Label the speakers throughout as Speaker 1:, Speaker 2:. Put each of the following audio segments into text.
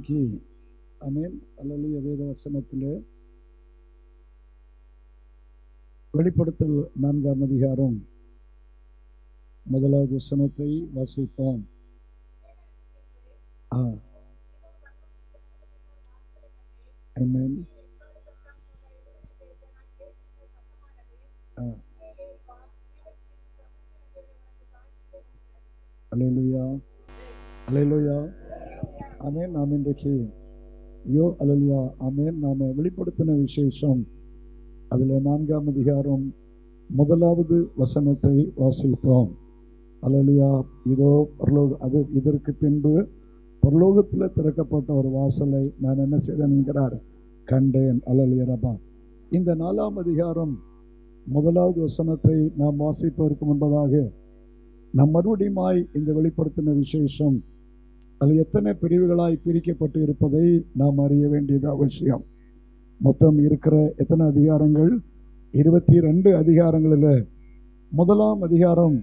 Speaker 1: நாம் இன்றைக்கு அமேன் அல்லது வேத வசனத்திலே வெளிப்படுத்தல் நான்காம் அதிகாரம் முதலாவது வசனத்தை வாசிப்போம் ஆ Amen. ஆ அலையலுயா அலையலுயா அமேன் நாம் இன்றைக்கு யோ அலலியா அமேன் நாம் வெளிப்படுத்தின விசேஷம் அதில் நான்காம் அதிகாரம் முதலாவது வசனத்தை வாசிப்போம். அலலியா இதோ பரலோக அது இதற்கு பின்பு பரலோகத்தில் திறக்கப்பட்ட ஒரு வாசலை நான் என்ன செய்தேன் என்கிறார்? கண்டேன். அலலியரபா இந்த நாலாம் அதிகாரம் முதலாவது வசனத்தை நாம் வாசிப்பதற்கு முன்பதாக நம் மறுபடியுமாய் இந்த வெளிப்படுத்தின விசேஷம் அது எத்தனை பிரிவுகளாய் பிரிக்கப்பட்டு இருப்பதை நாம் அறிய வேண்டியது அவசியம். மொத்தம் இருக்கிற எத்தனை அதிகாரங்கள்? இருபத்தி ரெண்டு அதிகாரங்களில் முதலாம் அதிகாரம்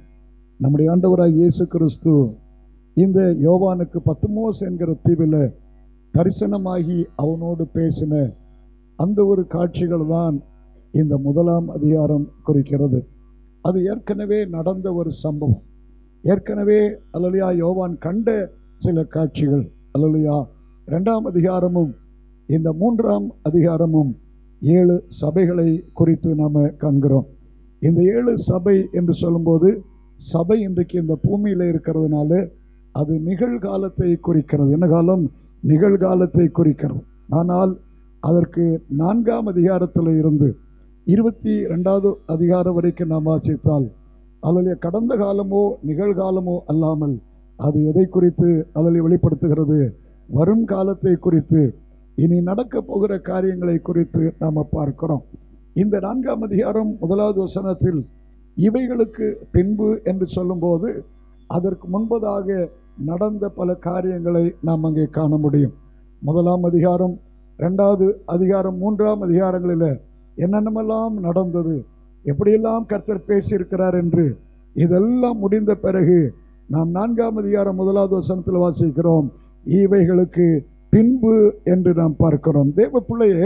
Speaker 1: நம்முடைய ஆண்டவராக இயேசு கிறிஸ்து இந்த யோவானுக்கு பத்துமோஸ் என்கிற தீவில் தரிசனமாகி அவனோடு பேசின அந்த ஒரு காட்சிகள் தான் இந்த முதலாம் அதிகாரம் குறிக்கிறது. அது ஏற்கனவே நடந்த ஒரு சம்பவம். ஏற்கனவே அலலியா யோவான் கண்ட சில காட்சிகள். அலலுயா ரெண்டாம் அதிகாரமும் இந்த மூன்றாம் அதிகாரமும் ஏழு சபைகளை குறித்து நாம் காண்கிறோம். இந்த ஏழு சபை என்று சொல்லும்போது சபை இன்றைக்கு இந்த பூமியில் இருக்கிறதுனால அது நிகழ்காலத்தை குறிக்கிறது. என்ன காலம்? நிகழ்காலத்தை குறிக்கிறது. ஆனால் அதற்கு நான்காம் அதிகாரத்தில் இருந்து இருபத்தி ரெண்டாவது அதிகாரம் வரைக்கும் நாம் வாசித்தால் அதில் கடந்த காலமோ நிகழ்காலமோ அல்லாமல் அது எதை குறித்து அதில் வெளிப்படுத்துகிறது? வரும் காலத்தை குறித்து இனி நடக்க போகிற காரியங்களை குறித்து நாம் பார்க்கிறோம். இந்த நான்காம் அதிகாரம் முதலாவது வசனத்தில் இவைகளுக்கு பின்பு என்று சொல்லும்போது அதற்கு முன்பதாக நடந்த பல காரியங்களை நாம் அங்கே காண முடியும். முதலாம் அதிகாரம் ரெண்டாவது அதிகாரம் மூன்றாம் அதிகாரங்களில் என்னென்னமெல்லாம் நடந்தது? எப்படியெல்லாம் கர்த்தர் பேசியிருக்கிறார் என்று இதெல்லாம் முடிந்த பிறகு நாம் நான்காம் அதிகாரம் முதலாவது வசனத்தில் வாசிக்கிறோம். இவைகளுக்கு பின்பு என்று நாம் பார்க்கிறோம். தேவ பிள்ளையே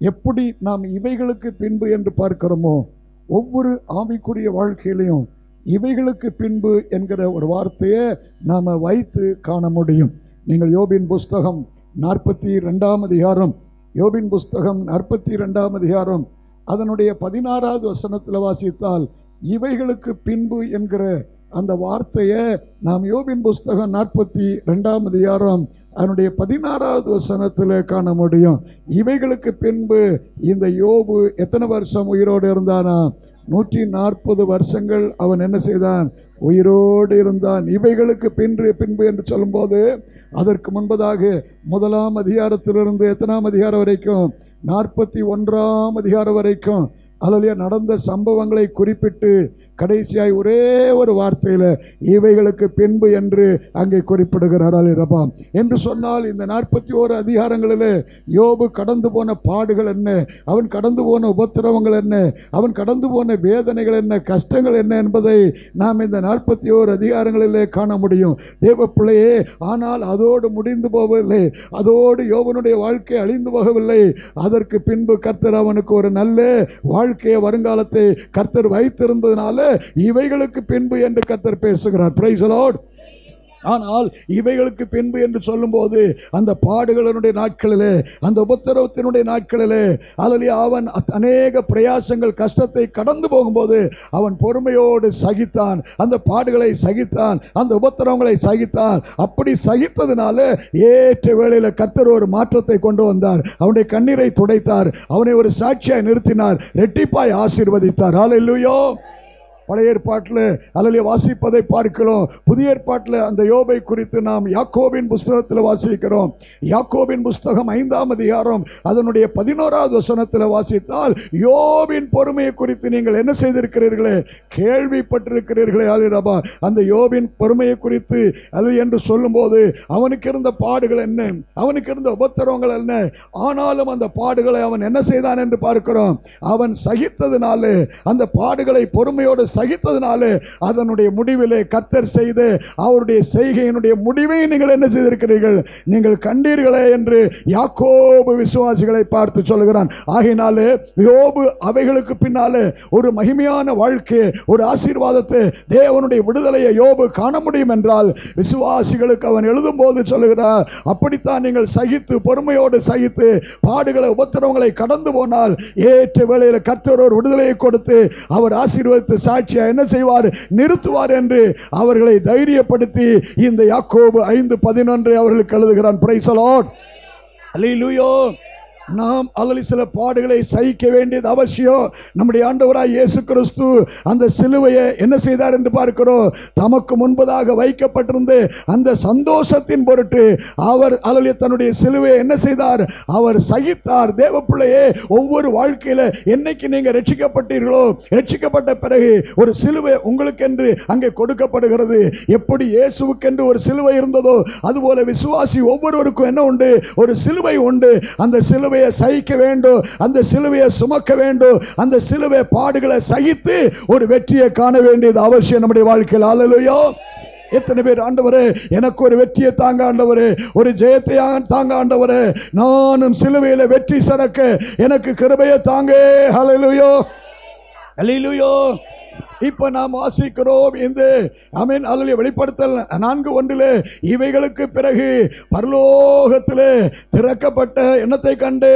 Speaker 1: எப்படி நாம் இவைகளுக்கு பின்பு என்று பார்க்கிறோமோ ஒவ்வொரு ஆவிக்குரிய வாழ்க்கையிலையும் இவைகளுக்கு பின்பு என்கிற ஒரு வார்த்தையை நாம் வைத்து காண முடியும். நீங்கள் யோபின் புஸ்தகம் நாற்பத்தி ரெண்டாம் அதிகாரம் யோபின் புஸ்தகம் நாற்பத்தி ரெண்டாம் அதிகாரம் அதனுடைய பதினாறாவது வசனத்தில் வாசித்தால் இவைகளுக்கு பின்பு என்கிற அந்த வார்த்தையை நாம் யோபின் புஸ்தகம் நாற்பத்தி ரெண்டாம் அதிகாரம் அதனுடைய பதினாறாவது வசனத்தில் காண முடியும். இவைகளுக்கு பின்பு இந்த யோபு எத்தனை வருஷம் உயிரோடு இருந்தானா? நூற்றி நாற்பது வருஷங்கள் அவன் என்ன செய்தான்? உயிரோடு இருந்தான். இவைகளுக்கு பின்று பின்பு என்று சொல்லும்போது அதற்கு முன்பதாக முதலாம் அதிகாரத்திலிருந்து எத்தனாம் அதிகாரம் வரைக்கும் நாற்பத்தி ஒன்றாம் அதிகாரம் வரைக்கும் அதில் நடந்த சம்பவங்களை குறிப்பிட்டு கடைசியாய் ஒரே ஒரு வார்த்தையில் இவைகளுக்கு பின்பு என்று அங்கே குறிப்பிடுகிறார் ரபாம் என்று சொன்னால் இந்த நாற்பத்தி ஓரு அதிகாரங்களில் யோபு கடந்து போன பாடுகள் என்ன? அவன் கடந்து போன உபத்திரவங்கள் என்ன? அவன் கடந்து போன வேதனைகள் என்ன? கஷ்டங்கள் என்ன என்பதை நாம் இந்த நாற்பத்தி ஓரு அதிகாரங்களிலே காண முடியும். தேவ பிள்ளையே ஆனால் அதோடு முடிந்து போவதில்லை அதோடு யோபனுடைய வாழ்க்கை அழிந்து போகவில்லை. அதற்கு பின்பு கர்த்தர் அவனுக்கு ஒரு நல்ல வாழ்க்கையை வருங்காலத்தை கர்த்தர் வைத்திருந்ததுனால இவைகளுக்கு பின்பு என்று கத்தர் பேசுகிறார். பிரைஸ் லார்ட் ஆனால் இவைகளுக்கு பின்பு என்று சொல்லும்போது அந்த பாடுகளினுடைய நாட்களிலே அந்த உபத்திரவத்தினுடைய நாட்களிலே அதில் அவன் அநேக பிரயாசங்கள் கஷ்டத்தை கடந்து போகும்போது அவன் பொறுமையோடு சகித்தான். அந்த பாடுகளை சகித்தான் அந்த உபத்திரவங்களை சகித்தான். அப்படி சகித்ததுனால ஏற்ற வேளையில் கத்தர் ஒரு மாற்றத்தை கொண்டு வந்தார். அவனுடைய கண்ணீரை துடைத்தார். அவனை ஒரு சாட்சியாய் நிறுத்தினார். ரெட்டிப்பாய் ஆசீர்வதித்தார். ஹalleluya பழைய ஏற்பாட்டில் அல்லது வாசிப்பதை பார்க்கிறோம். புதிய ஏற்பாட்டில் அந்த யோபை குறித்து நாம் யாக்கோவின் புஸ்தகத்தில் வாசிக்கிறோம். யாக்கோவின் புஸ்தகம் ஐந்தாம் அதிகாரம் அதனுடைய பதினோராவது வசனத்தில் வாசித்தால் யோபின் பொறுமையை குறித்து நீங்கள் என்ன செய்திருக்கிறீர்களே? கேள்விப்பட்டிருக்கிறீர்களே ஆலிரபா அந்த யோபின் பொறுமையை குறித்து அது என்று சொல்லும்போது அவனுக்கு இருந்த பாடுகள் என்ன? அவனுக்கு இருந்த உபத்திரவங்கள் என்ன? ஆனாலும் அந்த பாடுகளை அவன் என்ன செய்தான் என்று பார்க்கிறோம். அவன் சகித்ததுனாலே அந்த பாடுகளை பொறுமையோடு சகித்ததுனால அதனுடைய முடிவிலே கர்த்தர் செய்து அவருடைய செய்கையினுடைய முடிவை நீங்கள் என்ன செய்திருக்கிறீர்கள்? நீங்கள் கண்டீர்களே என்று யாக்கோபு விசுவாசிகளை பார்த்து சொல்கிறான். ஆகினாலே யோபு அவைகளுக்கு பின்னாலே ஒரு மகிமையான வாழ்க்கை ஒரு ஆசீர்வாதத்தை தேவனுடைய விடுதலையை யோபு காண முடியும் என்றால் விசுவாசிகளுக்கு அவன் எழுதும்போது சொல்லுகிறார் அப்படித்தான் நீங்கள் சகித்து பொறுமையோடு சகித்து பாடுகளை உபத்திரவங்களை கடந்து போனால் ஏற்ற வேளையில் கத்தர் ஒரு விடுதலையை கொடுத்து அவர் ஆசீர்வதித்து சாட்சியா என்ன செய்வார்? நிறுத்துவார் என்று அவர்களை தைரியப்படுத்தி இந்த யாக்கோபு ஐந்து பதினொன்றை அவர்களுக்கு எழுதுகிறான். பிரைசலோட் அல்லேலூயா நாம் அல்லது சில பாடுகளை சகிக்க வேண்டியது அவசியம். நம்முடைய ஆண்டவராய் இயேசு கிறிஸ்து அந்த சிலுவையை என்ன செய்தார் என்று பார்க்கிறோம். தமக்கு முன்பதாக வைக்கப்பட்டிருந்து அந்த சந்தோஷத்தின் பொருட்டு அவர் அல்லது தன்னுடைய சிலுவையை என்ன செய்தார்? அவர் சகித்தார். தேவ பிள்ளையே ஒவ்வொரு வாழ்க்கையில என்னைக்கு நீங்க ரட்சிக்கப்பட்டீர்களோ ரட்சிக்கப்பட்ட பிறகு ஒரு சிலுவை உங்களுக்கென்று அங்கே கொடுக்கப்படுகிறது. எப்படி இயேசுவுக்கென்று ஒரு சிலுவை இருந்ததோ அதுபோல விசுவாசி ஒவ்வொருவருக்கும் என்ன உண்டு? ஒரு சிலுவை உண்டு. அந்த சிலுவை சிலுவையை சகிக்க வேண்டும். அந்த சிலுவையை சுமக்க வேண்டும். அந்த சிலுவை பாடுகளை சகித்து ஒரு வெற்றியை காண வேண்டியது அவசியம் நம்முடைய வாழ்க்கையில். ஆளலையோ எத்தனை பேர் ஆண்டவரே எனக்கு ஒரு வெற்றியை தாங்க ஆண்டவரே ஒரு ஜெயத்தை தாங்க ஆண்டவரே. நானும் சிலுவையில வெற்றி சரக்க எனக்கு கிருபையை தாங்க. ஹalleluya ஹalleluya இப்போ நாம் வாசிக்கிறோம் இந்த அமீன் அதில் வெளிப்படுத்தல் நான்கு ஒன்றிலே இவைகளுக்கு பிறகு பரலோகத்தில் திறக்கப்பட்ட எண்ணத்தை கண்டு?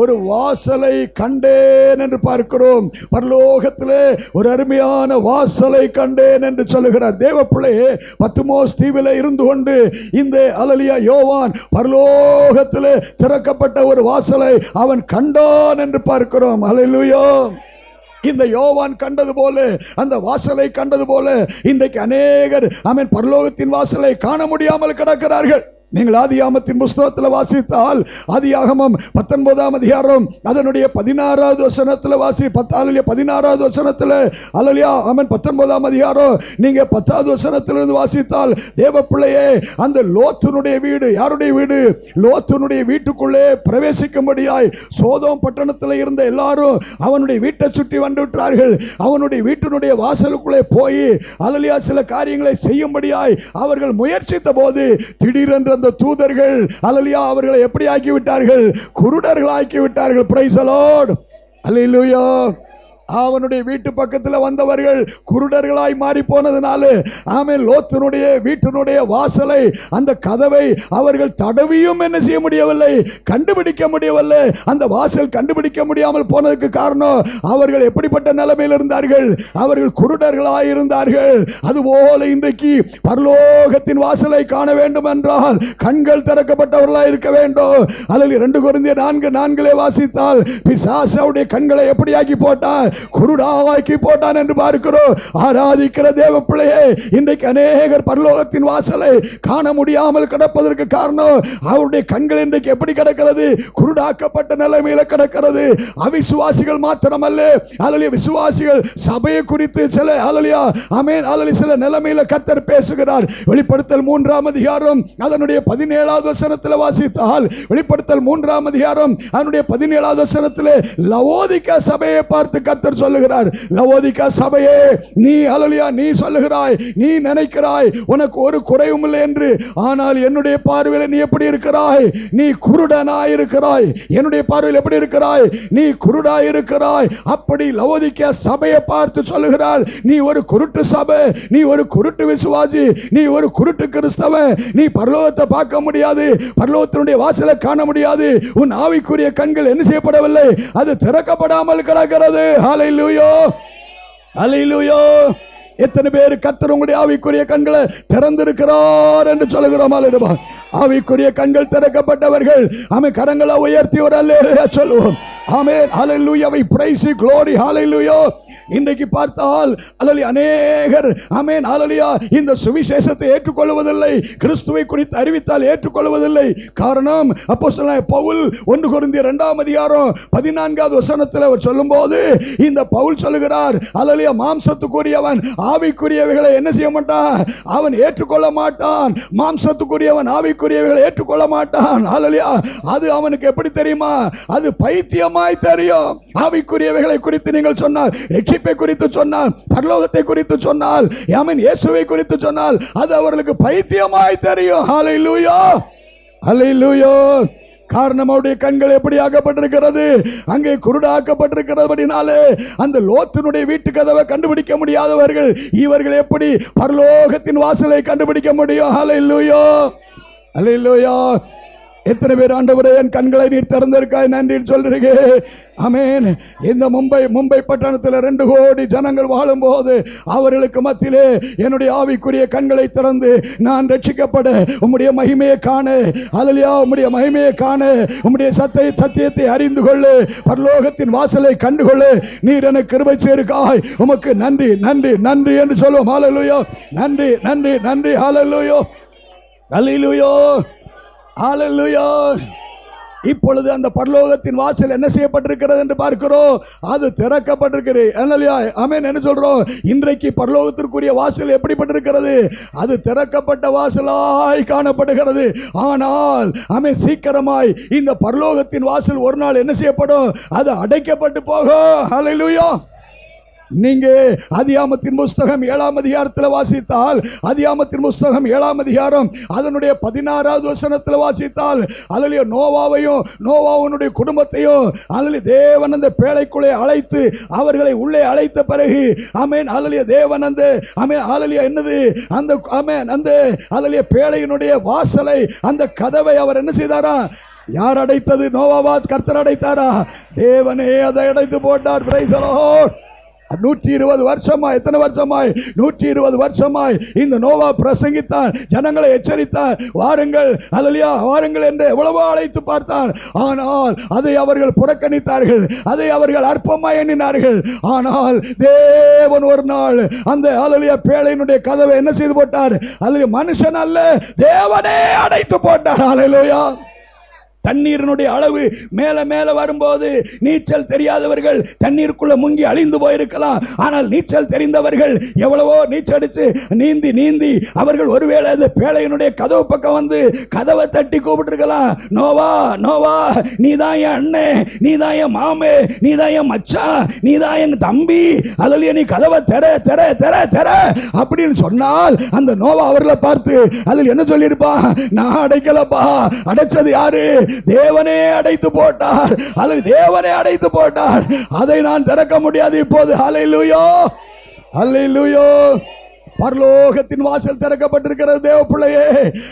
Speaker 1: ஒரு வாசலை கண்டேன் என்று பார்க்கிறோம். பரலோகத்தில் ஒரு அருமையான வாசலை கண்டேன் என்று சொல்லுகிறார். தேவ பிள்ளையே பத்துமோஸ் தீவில இருந்து கொண்டு இந்த அலலியா யோவான் பரலோகத்தில் திறக்கப்பட்ட ஒரு வாசலை அவன் கண்டான் என்று பார்க்கிறோம். அலையிலுயோ இந்த யோவான் கண்டது போல அந்த வாசலை கண்டது போல இன்றைக்கு அநேகர் அவன் பரலோகத்தின் வாசலை காண முடியாமல் கிடக்கிறார்கள். நீங்கள் ஆதியாமத்தின் புஸ்தகத்தில் வாசித்தால் ஆதியாகமம் பத்தொன்பதாம் அதிகாரம் அதனுடைய பதினாறாவது வசனத்தில் வாசி பத்தாலிய பதினாறாவது வசனத்தில் அலலியா அவன் பத்தொன்பதாம் அதிகாரம் நீங்க பத்தாவது வசனத்திலிருந்து வாசித்தால் தேவ பிள்ளையே அந்த லோத்துனுடைய வீடு யாருடைய வீடு? லோத்துனுடைய வீட்டுக்குள்ளே பிரவேசிக்கும்படியாய் சோதம் பட்டணத்தில் இருந்த எல்லாரும் அவனுடைய வீட்டை சுற்றி வந்து விட்டார்கள். அவனுடைய வீட்டினுடைய வாசலுக்குள்ளே போய் அலலியா சில காரியங்களை செய்யும்படியாய் அவர்கள் முயற்சித்த போது திடீரென்று அந்த தூதர்கள் அலலியா அவர்களை எப்படி ஆக்கி விட்டார்கள் குருடர்கள் ஆக்கி விட்டார்கள் பிரைசலோட் அவனுடைய வீட்டு பக்கத்தில் வந்தவர்கள் குருடர்களாய் மாறி போனதுனால ஆமே லோத்தனுடைய வீட்டினுடைய வாசலை அந்த கதவை அவர்கள் தடவியும் என்ன செய்ய முடியவில்லை கண்டுபிடிக்க முடியவில்லை. அந்த வாசல் கண்டுபிடிக்க முடியாமல் போனதுக்கு காரணம் அவர்கள் எப்படிப்பட்ட நிலைமையில் இருந்தார்கள்? அவர்கள் குருடர்களாய் இருந்தார்கள். அதுபோல இன்றைக்கு பரலோகத்தின் வாசலை காண வேண்டும் என்றால் கண்கள் திறக்கப்பட்டவர்களாக இருக்க வேண்டும். அதில் இரண்டு குருந்திய நான்கு நான்களே வாசித்தால் பிசாசாவுடைய கண்களை எப்படியாக்கி போட்டால் போட்டான் போட்டான் என்று பார்க்கிறோம். ஆராதிக்கிற தேவ பிள்ளையே இன்றைக்கு அநேகர் பரலோகத்தின் வாசலை காண முடியாமல் கிடப்பதற்கு காரணம் அவருடைய கண்கள் இன்றைக்கு எப்படி கிடக்கிறது? குருடாக்கப்பட்ட நிலைமையில கிடக்கிறது. அவிசுவாசிகள் மாத்திரமல்ல. அலலிய விசுவாசிகள் சபையை குறித்து சில அலலியா அமேன் அலலி சில நிலைமையில கத்தர் பேசுகிறார். வெளிப்படுத்தல் மூன்றாம் அதிகாரம் அதனுடைய பதினேழாவது வசனத்தில் வாசித்தால் வெளிப்படுத்தல் மூன்றாம் அதிகாரம் அதனுடைய பதினேழாவது வசனத்தில் லவோதிக்க சபையை பார்த்து கத்தர் சொல்லுகிறார் லவோதிக்கா சபையே நீ அலலியா நீ சொல்லுகிறாய் நீ நினைக்கிறாய் உனக்கு ஒரு குறைவும் இல்லை என்று. ஆனால் என்னுடைய பார்வையில் நீ எப்படி இருக்கிறாய்? நீ குருடனாய் இருக்கிறாய். என்னுடைய பார்வையில் எப்படி இருக்கிறாய்? நீ குருடாய் இருக்கிறாய். அப்படி லவோதிக்க சபையை பார்த்து சொல்லுகிறார் நீ ஒரு குருட்டு சபை நீ ஒரு குருட்டு விசுவாசி நீ ஒரு குருட்டு கிறிஸ்தவ நீ பரலோகத்தை பார்க்க முடியாது பரலோகத்தினுடைய வாசலை காண முடியாது. உன் ஆவிக்குரிய கண்கள் என்ன செய்யப்படவில்லை? அது திறக்கப்படாமல் கிடக்கிறது. ஹalleluya ஹalleluya எத்தனை பேர் கத்தர் உங்களுடைய ஆவிக்குரிய கண்களை திறந்திருக்கிறார் என்று சொல்லுகிறோம். அல்லேலூயா. ஆவிக்குரிய கண்கள் திறக்கப்பட்டவர்கள் ஆமென் கரங்களை உயர்த்தி ஒரு அல்லேலூயா சொல்லுவோம். ஆமே ஹalleluya பிரைசி praise you. Glory. இன்றைக்கு பார்த்தால் அல்லது அநேகர் அமேன் ஹalleluya இந்த சுவிசேஷத்தை ஏற்றுக்கொள்வதில்லை. கிறிஸ்துவை குறித்து அறிவித்தால் ஏற்றுக்கொள்வதில்லை. காரணம் அப்போஸ்தலனாகிய பவுல் ஒன்று குருந்திய ரெண்டாம் அதிகாரம் பதினான்காவது வசனத்தில் அவர் சொல்லும்போது இந்த பவுல் சொல்லுகிறார் அலலியா மாம்சத்துக்குரியவன் ஆவிக்குரியவைகளை என்ன செய்ய மாட்டான்? அவன் ஏற்றுக்கொள்ள மாட்டான். மாம்சத்துக்குரியவன் ஆவிக்குரியவைகளை ஏற்றுக்கொள்ள மாட்டான். அலலியா அது அவனுக்கு எப்படி தெரியுமா? அது பைத்தியமாய் தெரியும். ஆவிக்குரியவைகளை குறித்து நீங்கள் சொன்னால் ரட்சிப்பை குறித்து சொன்னால் பரலோகத்தை குறித்து சொன்னால் யாமின் இயேசுவை குறித்து சொன்னால் அது அவர்களுக்கு பைத்தியமாய் தெரியும். ஹalleluya ஹalleluya காரணம் அவருடைய கண்கள் எப்படி ஆக்கப்பட்டிருக்கிறது? அங்கே குருடாக்கப்பட்டிருக்கிறபடினாலே அந்த லோத்தினுடைய வீட்டு கதவை கண்டுபிடிக்க முடியாதவர்கள் இவர்கள் எப்படி பரலோகத்தின் வாசலை கண்டுபிடிக்க முடியும்? ஹalleluya ஹalleluya எத்தனை பேர் ஆண்டவரே என் கண்களை நீர் திறந்திருக்காய் நன்றி சொல்றீங்க அமேன் இந்த மும்பை மும்பை பட்டணத்தில் ரெண்டு கோடி ஜனங்கள் வாழும்போது அவர்களுக்கு மத்தியிலே என்னுடைய ஆவிக்குரிய கண்களை திறந்து நான் ரட்சிக்கப்பட உம்முடைய மகிமையை காண. அலலியா உம்முடைய மகிமையை காண. உம்முடைய சத்திய சத்தியத்தை அறிந்து கொள்ளு. பரலோகத்தின் வாசலை கண்டுகொள்ளு நீர் எனக்கு கிருபை சேருக்காய் உமக்கு நன்றி நன்றி நன்றி என்று சொல்லுவோம் ஹalleluya நன்றி நன்றி நன்றி. ஹalleluya ஹalleluya ஹalleluya இப்பொழுது அந்த பரலோகத்தின் வாசல் என்ன செய்யப்பட்டிருக்கிறது என்று பார்க்கிறோம். அது திறக்கப்பட்டிருக்கிறது. அல்லையா என்ன சொல்றோம். இன்றைக்கு பரலோகத்திற்குரிய வாசல் எப்படிப்பட்டிருக்கிறது? அது திறக்கப்பட்ட வாசலாய் காணப்படுகிறது. ஆனால் ஆமென் சீக்கிரமாய் இந்த பரலோகத்தின் வாசல் ஒரு நாள் என்ன செய்யப்படும்? அது அடைக்கப்பட்டு போகும். ஹalleluya நீங்க அதியாமத்தின் புஸ்தகம் ஏழாம் அதிகாரத்தில் வாசித்தால் அதியாமத்தின் புஸ்தகம் ஏழாம் அதிகாரம் அதனுடைய பதினாறாவது வசனத்தில் வாசித்தால் அதிலே நோவாவையும் நோவாவனுடைய குடும்பத்தையும் அதிலே தேவன் அந்த பேழைக்குள்ளே அழைத்து அவர்களை உள்ளே அழைத்த பிறகு அமேன் அலலிய தேவன் அந்த அமேன் அலலிய என்னது? அந்த அமேன் அந்த அலலிய பேழையினுடைய வாசலை அந்த கதவை அவர் என்ன செய்தாரா? யார் அடைத்தது? நோவாபாத் கர்த்தர் அடைத்தாரா? தேவனே அதை அடைத்து போட்டார் பிரைசலோ நூற்றி இருபது வருஷமாய் எத்தனை வருஷமாய்? நூற்றி இருபது வருஷமாய் இந்த நோவா பிரசங்கித்தான் ஜனங்களை எச்சரித்தார் வாருங்கள் அலலியா வாருங்கள் என்று எவ்வளவோ அழைத்து பார்த்தார் ஆனால் அதை அவர்கள் புறக்கணித்தார்கள் அதை அவர்கள் அற்பமாய் எண்ணினார்கள். ஆனால் தேவன் ஒரு நாள் அந்த அலலியா பேழையினுடைய கதவை என்ன செய்து போட்டார்? அல்லது மனுஷன் அல்ல தேவனே அடைத்து போட்டார். அலையிலோயா தண்ணீரினுடைய அளவு மேல மேல வரும்போது நீச்சல் தெரியாதவர்கள் தண்ணீருக்குள்ள முங்கி அழிந்து போயிருக்கலாம். ஆனால் நீச்சல் தெரிந்தவர்கள் எவ்வளவோ நீச்சல் நீந்தி நீந்தி அவர்கள் ஒருவேளை அந்த பேழையினுடைய கதவு பக்கம் வந்து கதவை தட்டி கூப்பிட்டுருக்கலாம். நோவா நோவா நீ தான் என் அண்ணன் நீதான் என் மாமே நீதான் என் மச்சான் நீதான் என் தம்பி அதில் நீ கதவை தெர தெர தெர தெர அப்படின்னு சொன்னால் அந்த நோவா அவர்களை பார்த்து அதில் என்ன சொல்லியிருப்பான்? நான் அடைக்கலப்பா. அடைச்சது யாரு? தேவனே அடைத்து போட்டார். அல்லது தேவனே அடைத்து போட்டார். அதை நான் திறக்க முடியாது இப்போது. ஹalleluya ஹalleluya பரலோகத்தின் வாசல் திறக்கப்பட்டிருக்கிறது தேவ பிள்ளையே.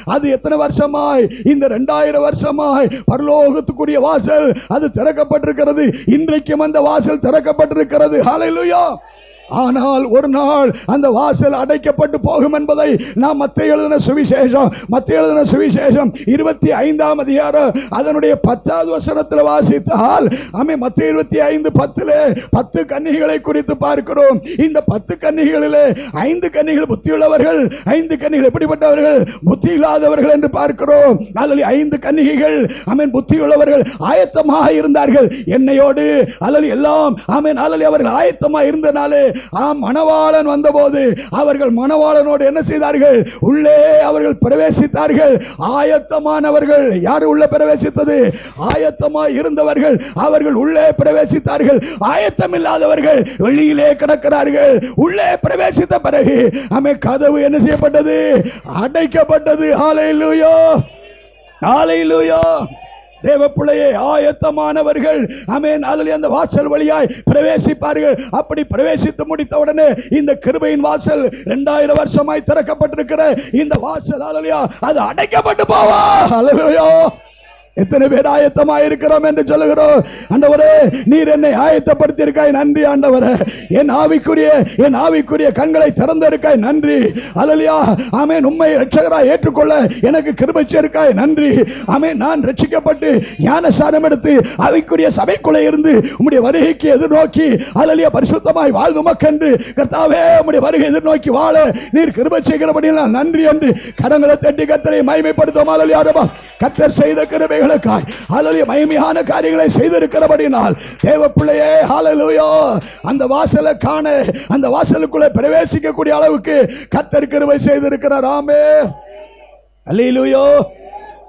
Speaker 1: அது எத்தனை வருஷமாய்? இந்த ரெண்டாயிரம் வருஷமாய் பரலோகத்துக்குரிய வாசல் அது திறக்கப்பட்டிருக்கிறது. இன்றைக்கும் அந்த வாசல் திறக்கப்பட்டிருக்கிறது. ஹalleluya ஆனால் ஒரு நாள் அந்த வாசல் அடைக்கப்பட்டு போகும் என்பதை நாம் மத்திய எழுதின சுவிசேஷம் மத்திய எழுதின சுவிசேஷம் இருபத்தி ஐந்தாம் அதிகாரம் அதனுடைய பத்தாவது வசனத்தில் வாசித்தால் ஆமே மத்திய இருபத்தி ஐந்து பத்தில் பத்து கன்னிகளை குறித்து பார்க்கிறோம். இந்த பத்து கன்னிகளிலே ஐந்து கன்னிகள் புத்தியுள்ளவர்கள் ஐந்து கன்னிகள் எப்படிப்பட்டவர்கள்? புத்தி இல்லாதவர்கள் என்று பார்க்கிறோம். அதில் ஐந்து கன்னிகைகள் ஆமென் புத்தியுள்ளவர்கள் ஆயத்தமாக இருந்தார்கள். என்னையோடு அல்லது எல்லாம் ஆமென் அல்லது அவர்கள் ஆயத்தமாக இருந்தனாலே ஆம் மணவாளன் வந்தபோது அவர்கள் மணவாளனோடு என்ன செய்தார்கள்? உள்ளே அவர்கள் பிரவேசித்தார்கள். ஆயத்தமானவர்கள் யார் உள்ளே பிரவேசித்தது? ஆயத்தமாய் இருந்தவர்கள் அவர்கள் உள்ளே பிரவேசித்தார்கள். ஆயத்தம் இல்லாதவர்கள் வெளியிலே கிடக்கிறார்கள். உள்ளே பிரவேசித்த பிறகு அமை கதவு என்ன செய்யப்பட்டது? அடைக்கப்பட்டது. ஹalleluya. ஹalleluya. தேவ பிள்ளையே ஆயத்தமானவர்கள். அமேன் அதில் அந்த வாசல் வழியாய் பிரவேசிப்பார்கள். அப்படி பிரவேசித்து முடித்த உடனே இந்த கிருபையின் வாசல் இரண்டாயிரம் வருஷமாய் திறக்கப்பட்டிருக்கிற இந்த வாசல் அலலியா அது அடைக்கப்பட்டு போவா. அலலியோ எத்தனை பேர் ஆயத்தமாக இருக்கிறோம் என்று சொல்லுகிறோம். ஆண்டவரே நீர் என்னை ஆயத்தப்படுத்தி இருக்காய் நன்றி ஆண்டவரே. என் ஆவிக்குரிய என் ஆவிக்குரிய கண்களை திறந்திருக்காய். நன்றி. அலலியா ஆமே உண்மை ரட்சகராய் ஏற்றுக்கொள்ள எனக்கு கிருபச்சிருக்காய் நன்றி. ஆமே நான் ரட்சிக்கப்பட்டு ஞானசாரம் எடுத்து ஆவிக்குரிய சபைக்குள்ளே இருந்து உம்முடைய வருகைக்கு எதிர்நோக்கி அலலியா பரிசுத்தமாய் வாழ்வு மக்கென்று கர்த்தாவே உம்முடைய வருகை எதிர்நோக்கி வாழ நீர் கிருபை செய்கிறபடியால் நன்றி என்று கரங்களை தட்டி கத்தரை மகிமைப்படுத்தும் அலலியா கத்தர் செய்த காரியங்களுக்காய் அலலிய மகிமையான காரியங்களை செய்திருக்கிறபடினால். தேவ பிள்ளையே ஹாலலுயோ அந்த வாசலை காண அந்த வாசலுக்குள்ளே பிரவேசிக்கக்கூடிய அளவுக்கு கத்தர் கிருபை செய்திருக்கிறார். ஆமே ஹalleluya.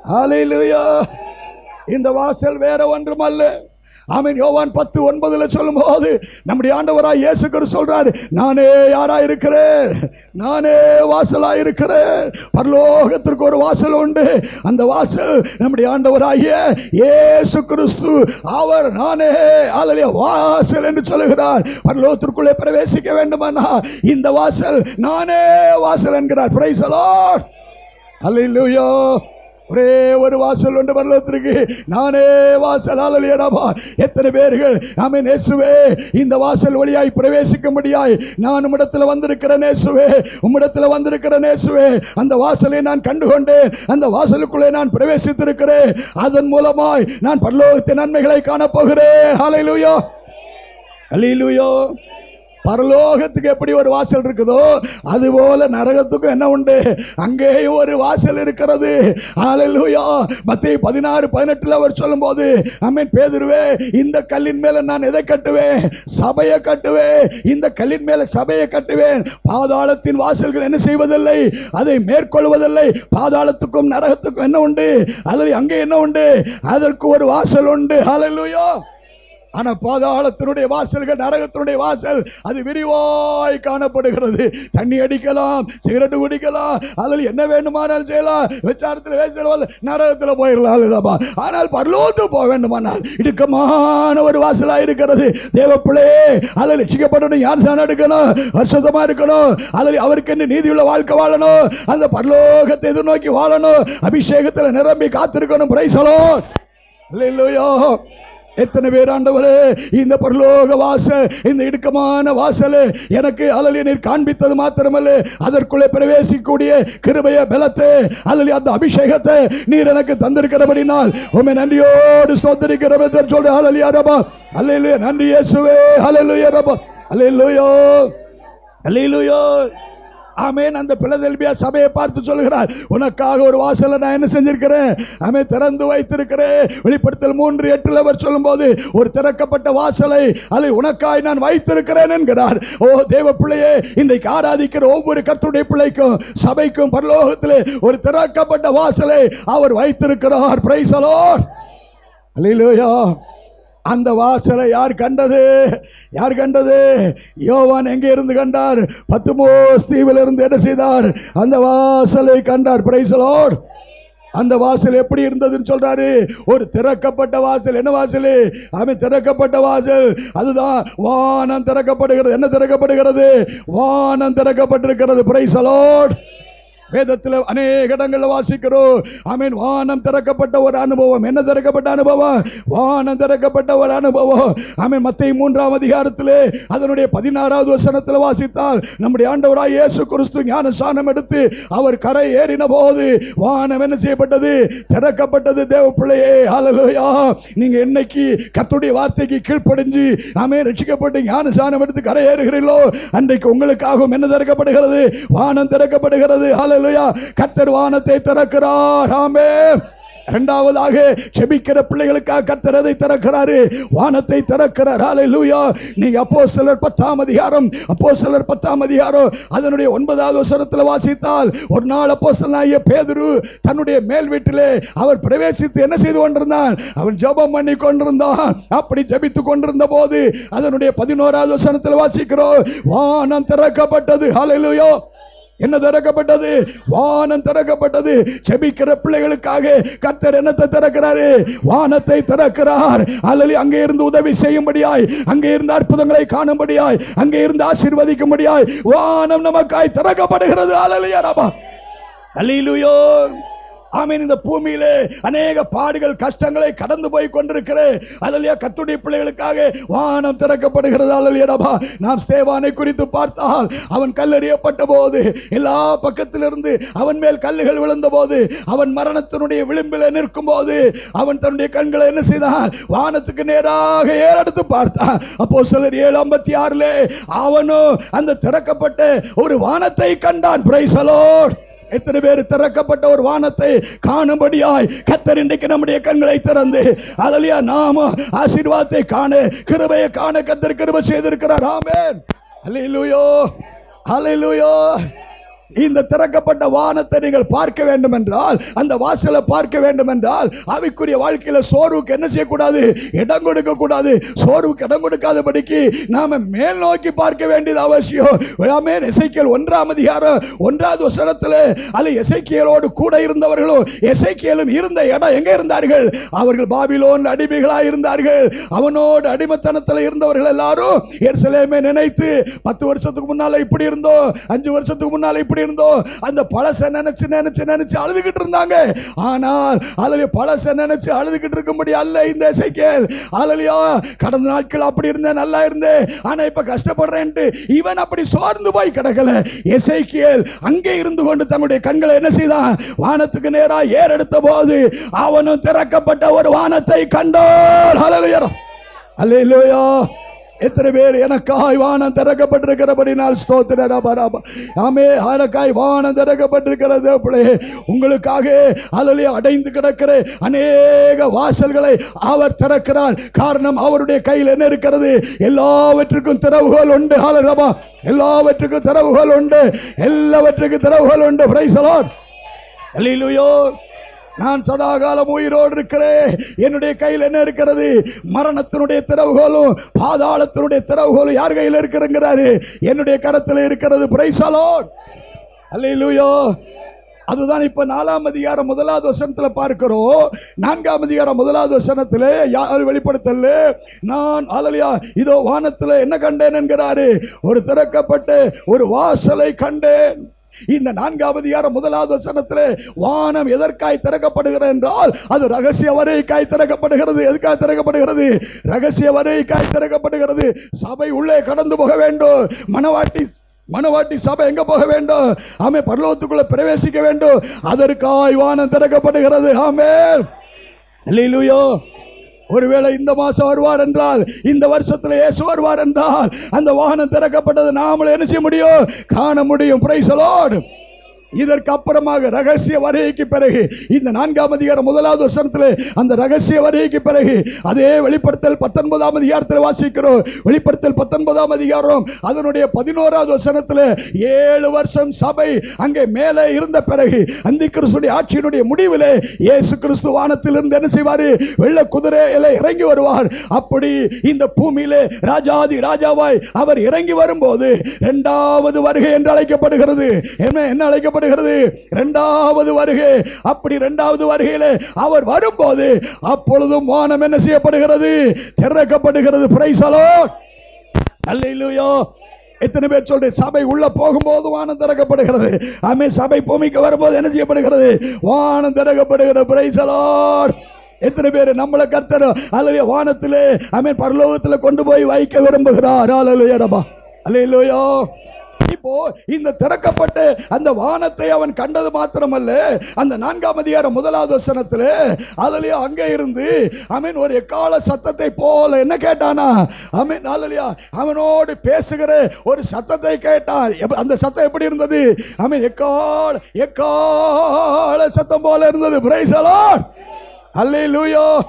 Speaker 1: ஹalleluya. இந்த வாசல் வேற ஒன்றுமல்ல. ஆமீன். யோவான் பத்து ஒன்பதுல சொல்லும்போது நம்முடைய ஆண்டவராய் இயேசு கிறிஸ்து சொல்றாரு நானே யாரா இருக்கிறேன் நானே வாசலா இருக்கிறேன் பரலோகத்திற்கு ஒரு வாசல் உண்டு. அந்த வாசல் நம்முடைய ஆண்டவராகிய இயேசு கிறிஸ்து அவர் நானே ஆலலிய வாசல் என்று சொல்லுகிறார். பரலோகத்திற்குள்ளே பிரவேசிக்க வேண்டுமானா? இந்த வாசல் நானே வாசல் என்கிறார். பிரைசலோ அல்லையோ ஒரே ஒரு வாசல் உண்டு பரலோகத்திற்கு நானே வாசல். ஆலலியடாபா எத்தனை பேர்கள் ஆமே நேசுவே இந்த வாசல் வழியாய் பிரவேசிக்க முடியாய். நான் உம்மிடத்தில் வந்திருக்கிற நேசுவே உம்மிடத்தில் வந்திருக்கிற நேசுவே அந்த வாசலை நான் கண்டுகொண்டேன். அந்த வாசலுக்குள்ளே நான் பிரவேசித்திருக்கிறேன். அதன் மூலமாய் நான் பரலோகத்தின் நன்மைகளை காணப்போகிறேன். ஹalleluya ஹalleluya பரலோகத்துக்கு எப்படி ஒரு வாசல் இருக்குதோ அதுபோல நரகத்துக்கும் என்ன உண்டு? அங்கேயும் ஒரு வாசல் இருக்கிறது. ஹalleluya மத்திய பதினாறு பதினெட்டில் அவர் சொல்லும்போது அம்மன் பேதுருவே இந்த கல்லின் மேல நான் எதை கட்டுவேன்? சபையை கட்டுவேன். இந்த கல்லின் மேல சபையை கட்டுவேன். பாதாளத்தின் வாசல்கள் என்ன செய்வதில்லை? அதை மேற்கொள்வதில்லை. பாதாளத்துக்கும் நரகத்துக்கும் என்ன உண்டு? அல்லது அங்கே என்ன உண்டு? அதற்கு ஒரு வாசல் உண்டு. ஹalleluya ஆனா பாதாளத்தினுடைய வாசல்கள் நரகத்தினுடைய வாசல் அது விரிவாய் காணப்படுகிறது. தண்ணி அடிக்கலாம் சிகரெட்டு குடிக்கலாம் அதில் என்ன வேண்டுமானாலும் செய்யலாம். விசாரத்தில் பேசலாம் நரகத்தில் போயிடலாம் அல்லதப்பா. ஆனால் பரலோத்து போக வேண்டுமானால் இடுக்கமான ஒரு வாசலாக இருக்கிறது. தேவப்பிள்ளே அதில் ரட்சிக்கப்படணும் யார் சாணம் எடுக்கணும் வருஷமா இருக்கணும் அதில் அவருக்கு என்ன நீதியுள்ள வாழ்க்கை வாழணும் அந்த பரலோகத்தை எதிர்நோக்கி வாழணும் அபிஷேகத்தில் நிரம்பி காத்திருக்கணும் பிரைசலோ இல்லையோ எத்தனை பேர் ஆண்டவரே இந்த பரலோக வாசல் இந்த இடுக்கமான வாசல் எனக்கு அலலி நீர் காண்பித்தது மாத்திரமல்ல. அதற்குள்ளே பிரவேசிக்கக்கூடிய கிருபைய பலத்தை அலலி அந்த அபிஷேகத்தை நீர் எனக்கு தந்திருக்கிறபடினால் உண்மை நன்றியோடு ஸ்தோத்தரிக்கிறவ சொல்ற அலலியா ரபா அலையிலுய நன்றி இயேசுவே. அலையிலுய ரபா அலையிலுயோ அலையிலுயோ ஆமேன். அந்த பிளதெல்பியா சபையை பார்த்து சொல்லுகிறார் உனக்காக ஒரு வாசலை நான் என்ன செஞ்சிருக்கிறேன்? ஆமே திறந்து வைத்திருக்கிறேன். வெளிப்படுத்தல் மூன்று எட்டில் அவர் சொல்லும்போது ஒரு திறக்கப்பட்ட வாசலை அதை உனக்காய் நான் வைத்திருக்கிறேன் என்கிறார். ஓ தேவ பிள்ளையே இன்றைக்கு ஆராதிக்கிற ஒவ்வொரு கத்துடைய பிள்ளைக்கும் சபைக்கும் பரலோகத்தில் ஒரு திறக்கப்பட்ட வாசலை அவர் வைத்திருக்கிறார். பிரைஸ் அலோர் அந்த வாசலை யார் கண்டது? யார் கண்டது? யோவான் எங்கே இருந்து கண்டார்? பத்துமோஸ் தீவில் இருந்து என்ன செய்தார்? அந்த வாசலை கண்டார். பிரைசலோட் அந்த வாசல் எப்படி இருந்ததுன்னு சொல்றாரு. ஒரு திறக்கப்பட்ட வாசல். என்ன வாசல்? அவன் திறக்கப்பட்ட வாசல். அதுதான் வானம் திறக்கப்படுகிறது. என்ன திறக்கப்படுகிறது? வானம் திறக்கப்பட்டிருக்கிறது. பிரைசலோட் வேதத்தில் அநேக இடங்களில் வாசிக்கிறோம். ஆமீன். வானம் திறக்கப்பட்ட ஒரு அனுபவம். என்ன திறக்கப்பட்ட அனுபவம்? வானம் திறக்கப்பட்ட ஒரு அனுபவம். ஆமீன். மத்திய மூன்றாம் அதிகாரத்திலே அதனுடைய பதினாறாவது வசனத்தில் வாசித்தால் நம்முடைய ஆண்டவராய் இயேசு கிறிஸ்து ஞான சாணம் எடுத்து அவர் கரை ஏறின போது வானம் என்ன செய்யப்பட்டது? திறக்கப்பட்டது. தேவ பிள்ளையே ஹalleluya நீங்க என்னைக்கு கத்துடைய வார்த்தைக்கு கீழ்ப்படிஞ்சு ஆமே ரட்சிக்கப்பட்டு ஞான சாணம் எடுத்து கரை ஏறுகிறீர்களோ அன்றைக்கு உங்களுக்காகவும் என்ன திறக்கப்படுகிறது? வானம் திறக்கப்படுகிறது. ஹalleluya கர்த்தர் வானத்தை திறக்கிறார். ஆமென். இரண்டாவதாக செபிக்கிற பிள்ளைகளுக்காக கர்த்தர் திறக்கிறாரு. வானத்தை திறக்கிறார். ஹalleluya அப்போ சிலர் பத்தாம் அதிகாரம் அப்போ சிலர் பத்தாம் அதிகாரம் அதனுடைய ஒன்பதாவது வசனத்தில் வாசித்தால் ஒரு நாள் அப்போஸ்தலனாகிய பேதுரு தன்னுடைய மேல் வீட்டிலே அவர் பிரவேசித்து என்ன செய்து கொண்டிருந்தான்? அவன் ஜெபம் பண்ணி கொண்டிருந்தான். அப்படி ஜெபித்து கொண்டிருந்த போது அதனுடைய பதினோராவது வசனத்தில் வாசிக்கிறோம். வானம் திறக்கப்பட்டது. ஹalleluya என்ன திறக்கப்பட்டது? வானம் திறக்கப்பட்டது. செபிக்கிற பிள்ளைகளுக்காக கர்த்தர் என்னத்தை திறக்கிறாரு? வானத்தை திறக்கிறார். அல்லது அங்கே இருந்து உதவி செய்யும்படியாய் அங்கே இருந்து அற்புதங்களை காணும்படியாய் அங்கே இருந்து ஆசீர்வதிக்கும்படியாய் வானம் நமக்காய் திறக்கப்படுகிறது. அல்லலையா ராபா. அல்லேலூயா. ஆமீன். இந்த பூமியிலே அநேக பாடுகள் கஷ்டங்களை கடந்து போய் கொண்டிருக்கிற அல்லையா கத்துடைய பிள்ளைகளுக்காக வானம் திறக்கப்படுகிறது. அல்லையடபா நாம் ஸ்தேவானை குறித்து பார்த்தால் அவன் கல்லறியப்பட்ட போது எல்லா பக்கத்திலிருந்து அவன் மேல் கல்லுகள் விழுந்த போது அவன் மரணத்தினுடைய விளிம்பில் நிற்கும் போது அவன் தன்னுடைய கண்களை என்ன செய்தான் வானத்துக்கு நேராக ஏறெடுத்து பார்த்தான். அப்போ சிலர் ஏழு ஐம்பத்தி ஆறுல அவனும் அந்த திறக்கப்பட்ட ஒரு வானத்தை கண்டான். பிரைசலோட் எத்தனை பேர் திறக்கப்பட்ட ஒரு வானத்தை காணும்படியாய் கத்தர் இன்றைக்கு நம்முடைய கண்களை திறந்து அலலியா நாம ஆசீர்வாதத்தை காண கிருபையை காண கத்தர் கிருபை செய்திருக்கிறார். ஆமேன். அலையிலுயோ அலையிலுயோ இந்த திறக்கப்பட்ட வானத்தை நீங்கள் பார்க்க வேண்டும் என்றால் அந்த வாசலை பார்க்க வேண்டும் என்றால் அவைக்குரிய வாழ்க்கையில் சோர்வுக்கு என்ன செய்யக்கூடாது? இடம் கொடுக்க கூடாது சோர்வுக்கு இடம் கொடுக்காதபடிக்கு நாம மேல் நோக்கி பார்க்க வேண்டியது அவசியம். எல்லாமே இசைக்கியல் ஒன்றாம் அதிகாரம் ஒன்றாவது வசனத்தில் அல்ல இசைக்கியலோடு கூட இருந்தவர்களும் இசைக்கியலும் இருந்த இடம் எங்க இருந்தார்கள்? அவர்கள் பாபிலோன் அடிமைகளாக இருந்தார்கள். அவனோடு அடிமைத்தனத்தில் இருந்தவர்கள் எல்லாரும் எருசலேமை நினைத்து பத்து வருஷத்துக்கு முன்னால இப்படி இருந்தோம் அஞ்சு வருஷத்துக்கு முன்னால இப்படி இருந்தோம் அந்த பழச நினைச்சு நினைச்சு நினைச்சு அழுதுகிட்டு இருந்தாங்க. ஆனால் அழலிய பழச நினைச்சு அழுதுகிட்டு இருக்கும்படி அல்ல இந்த இசைக்கேல் அழலியா கடந்த நாட்கள் அப்படி இருந்தேன் நல்லா இருந்தேன் ஆனா இப்ப கஷ்டப்படுறேன்ட்டு இவன் அப்படி சோர்ந்து போய் கிடக்கல. இசைக்கியல் அங்கே இருந்து கொண்டு தன்னுடைய கண்களை என்ன செய்தான்? வானத்துக்கு நேரா ஏறெடுத்த போது அவனும் திறக்கப்பட்ட ஒரு வானத்தை கண்டோர் ஹalleluya அல்லேலூயா. எத்தனை பேர் எனக்காய் வானம் திறக்கப்பட்டிருக்கிறபடினால் ஸ்தோத்திரபராபா ஆமே எனக்காய் வானம் திறக்கப்பட்டிருக்கிறது பிள்ளையே உங்களுக்காக அலலிய அடைந்து கிடக்கிற அநேக வாசல்களை அவர் திறக்கிறார். காரணம் அவருடைய கையில் என்ன இருக்கிறது? எல்லாவற்றுக்கும் திறவுகள் உண்டு. ஹalleluya எல்லாவற்றுக்கும் திறவுகள் உண்டு. எல்லாவற்றுக்கும் திறவுகள் உண்டு. பிரைஸ் லார்ட் நான் சதாகாலம் உயிரோடு இருக்கிறேன். என்னுடைய கையில் என்ன இருக்கிறது? மரணத்தினுடைய திறவுகோலும் பாதாளத்தினுடைய திறவுகோலும் யார் கையில் இருக்கிறங்கிறாரு என்னுடைய கரத்தில் இருக்கிறது. பிரைசலோன் அல்லேலூயா அதுதான் இப்ப நாலாம் அதிகாரம் முதலாவது வசனத்தில் பார்க்கிறோம். நான்காம் அதிகாரம் முதலாவது வசனத்தில் யார் வெளிப்படுத்தல நான் அலலியா இதோ வானத்தில் என்ன கண்டேன் என்கிறாரு? ஒரு திறக்கப்பட்ட ஒரு வாசலை கண்டேன். இந்த நான்காவது அதிகாரம் முதலாவது வசனத்தில் வானம் எதற்காய் திறக்கப்படுகிறது என்றால் அது ரகசிய வரைக்காய் திறக்கப்படுகிறது. எதுக்காய் திறக்கப்படுகிறது? ரகசிய வரைக்காய் திறக்கப்படுகிறது. சபை உள்ளே கடந்து போக வேண்டும். மனவாட்டி மனவாட்டி சபை எங்க போக வேண்டும்? ஆமே பரலோகத்துக்குள்ள பிரவேசிக்க வேண்டும். அதற்காய் வானம் திறக்கப்படுகிறது. ஆமே அல்லேலூயா ஒருவேளை இந்த மாசம் வருவார் என்றால் இந்த வருஷத்துல இயேசு வருவார் என்றால் அந்த வாகனம் திறக்கப்பட்டது நாமளும் என்ன செய்ய முடியும்? காண முடியும். பிரைசலோடு இதற்கு அப்புறமாக ரகசிய வருகைக்கு பிறகு இந்த நான்காம் அதிகாரம் முதலாவது வருஷத்தில் அந்த ரகசிய வருகைக்கு பிறகு அதே வெளிப்படுத்தல் பத்தொன்பதாம் அதிகாரத்தில் வாசிக்கிறோம். வெளிப்படுத்தல் பத்தொன்பதாம் அதிகாரம் அதனுடைய பதினோராவது வசனத்தில் ஏழு வருஷம் சபை அங்கே மேலே இருந்த பிறகு அந்த கிறிஸ்துடைய ஆட்சியினுடைய முடிவிலே இயேசு கிறிஸ்து வானத்திலிருந்து என்ன செய்வார்? வெள்ள குதிரையில இறங்கி வருவார். அப்படி இந்த பூமியிலே ராஜாதி ராஜாவாய் அவர் இறங்கி வரும்போது இரண்டாவது வருகை என்று அழைக்கப்படுகிறது. என்ன என்ன அழைக்கப்படுகிறது? இரண்டாவது வருகை. அப்படி இரண்டாவது வருகையில் அவர் வரும்போது அப்பொழுதும் வானம் என்ன செய்யப்படுகிறது? திறக்கப்படுகிறது. பிரைசலோ அல்லேலூயா எத்தனை பேர் சொல்ற சபை உள்ள போகும்போது வானம் திறக்கப்படுகிறது. ஆமே சபை பூமிக்கு வரும்போது என்ன செய்யப்படுகிறது? வானம் திறக்கப்படுகிறது. பிரைசலார் எத்தனை பேர்? நம்மளை கர்த்தர் அல்லது வானத்திலே அமே பரலோகத்தில் கொண்டு போய் வைக்க விரும்புகிறார். அல்லேலூயா அல்லேலூயா இப்போ இந்த திறக்கப்பட்ட அந்த வானத்தை அவன் கண்டது மாத்திரமல்ல. அந்த நான்காம் அதிகாரம் முதலாவது வசனத்தில் அதுலயா அங்கே இருந்து அவன் ஒரு எக்கால சத்தத்தை போல. என்ன கேட்டானா? அவன் அதுலயா அவனோடு பேசுகிற ஒரு சத்தத்தை கேட்டான். எப்ப- அந்த சத்தம் எப்படி இருந்தது? அவன் எக்கால எக்கால சத்தம் போல இருந்தது. பிரைசலான் அல்லேலூயா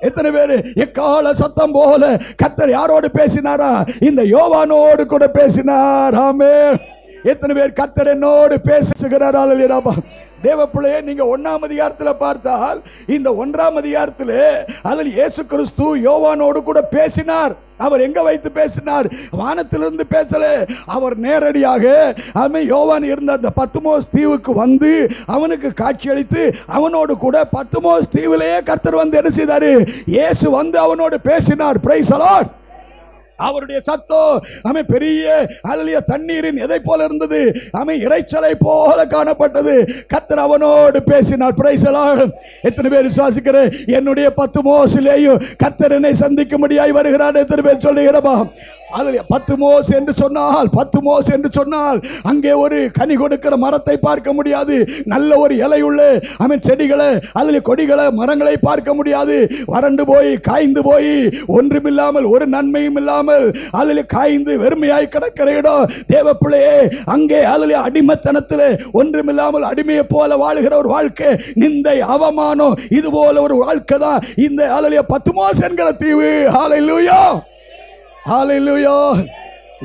Speaker 1: எத்தனை பேர்? எக்கால சத்தம் போல கத்தர் யாரோடு பேசினாரா? இந்த யோவானோடு கூட பேசினார். ஆமே எத்தனை பேர் கத்தர் என்னோடு பேசுகிறார்? அல்லேலூயா தேவ நீங்க ஒன்னாம் அதிகாரத்துல பார்த்தால் இந்த ஒன்றாம் அதிகாரத்தில் அதில் இயேசு கிறிஸ்து யோவானோடு கூட பேசினார். அவர் எங்க வைத்து பேசினார்? வானத்திலிருந்து பேசல. அவர் நேரடியாக அவன் யோவான் இருந்த அந்த பத்துமோஸ் தீவுக்கு வந்து அவனுக்கு காட்சியளித்து அவனோடு கூட பத்துமோஸ் தீவிலேயே கர்த்தர் வந்து என்ன செய்தாரு? இயேசு வந்து அவனோடு பேசினார். பிரைசலான் அவருடைய சத்தம் அவன் பெரிய அழலிய தண்ணீரின் எதை போல இருந்தது? அவன் இறைச்சலை போல காணப்பட்டது. கத்தர் அவனோடு பேசினார். பிரைசலால் எத்தனை பேர் விசுவாசிக்கிறேன்? என்னுடைய பத்து மோசிலேயும் கத்தர் என்னை சந்திக்கும்படியாய் வருகிறார். எத்தனை பேர் சொல்லுகிறமா அதில் பத்து மோஸ் என்று சொன்னால் பத்து மோஸ் என்று சொன்னால் அங்கே ஒரு கனி கொடுக்கிற மரத்தை பார்க்க முடியாது. நல்ல ஒரு இலை அவன் செடிகளை அதில் கொடிகளை மரங்களை பார்க்க முடியாது. வறண்டு போய் காய்ந்து போய் ஒன்றுமில்லாமல் ஒரு நன்மையும் இல்லாமல் அதில் காய்ந்து வெறுமையாய் கிடக்கிற இடம். தேவப்பிள்ளையே அங்கே அதில் அடிமைத்தனத்தில் ஒன்றுமில்லாமல் அடிமையை போல வாழுகிற ஒரு வாழ்க்கை நிந்தை அவமானம் இது போல ஒரு வாழ்க்கை தான். இந்த அலலிய பத்து மாசம் என்கிற தீவு. ஹalleluya ஹalleluya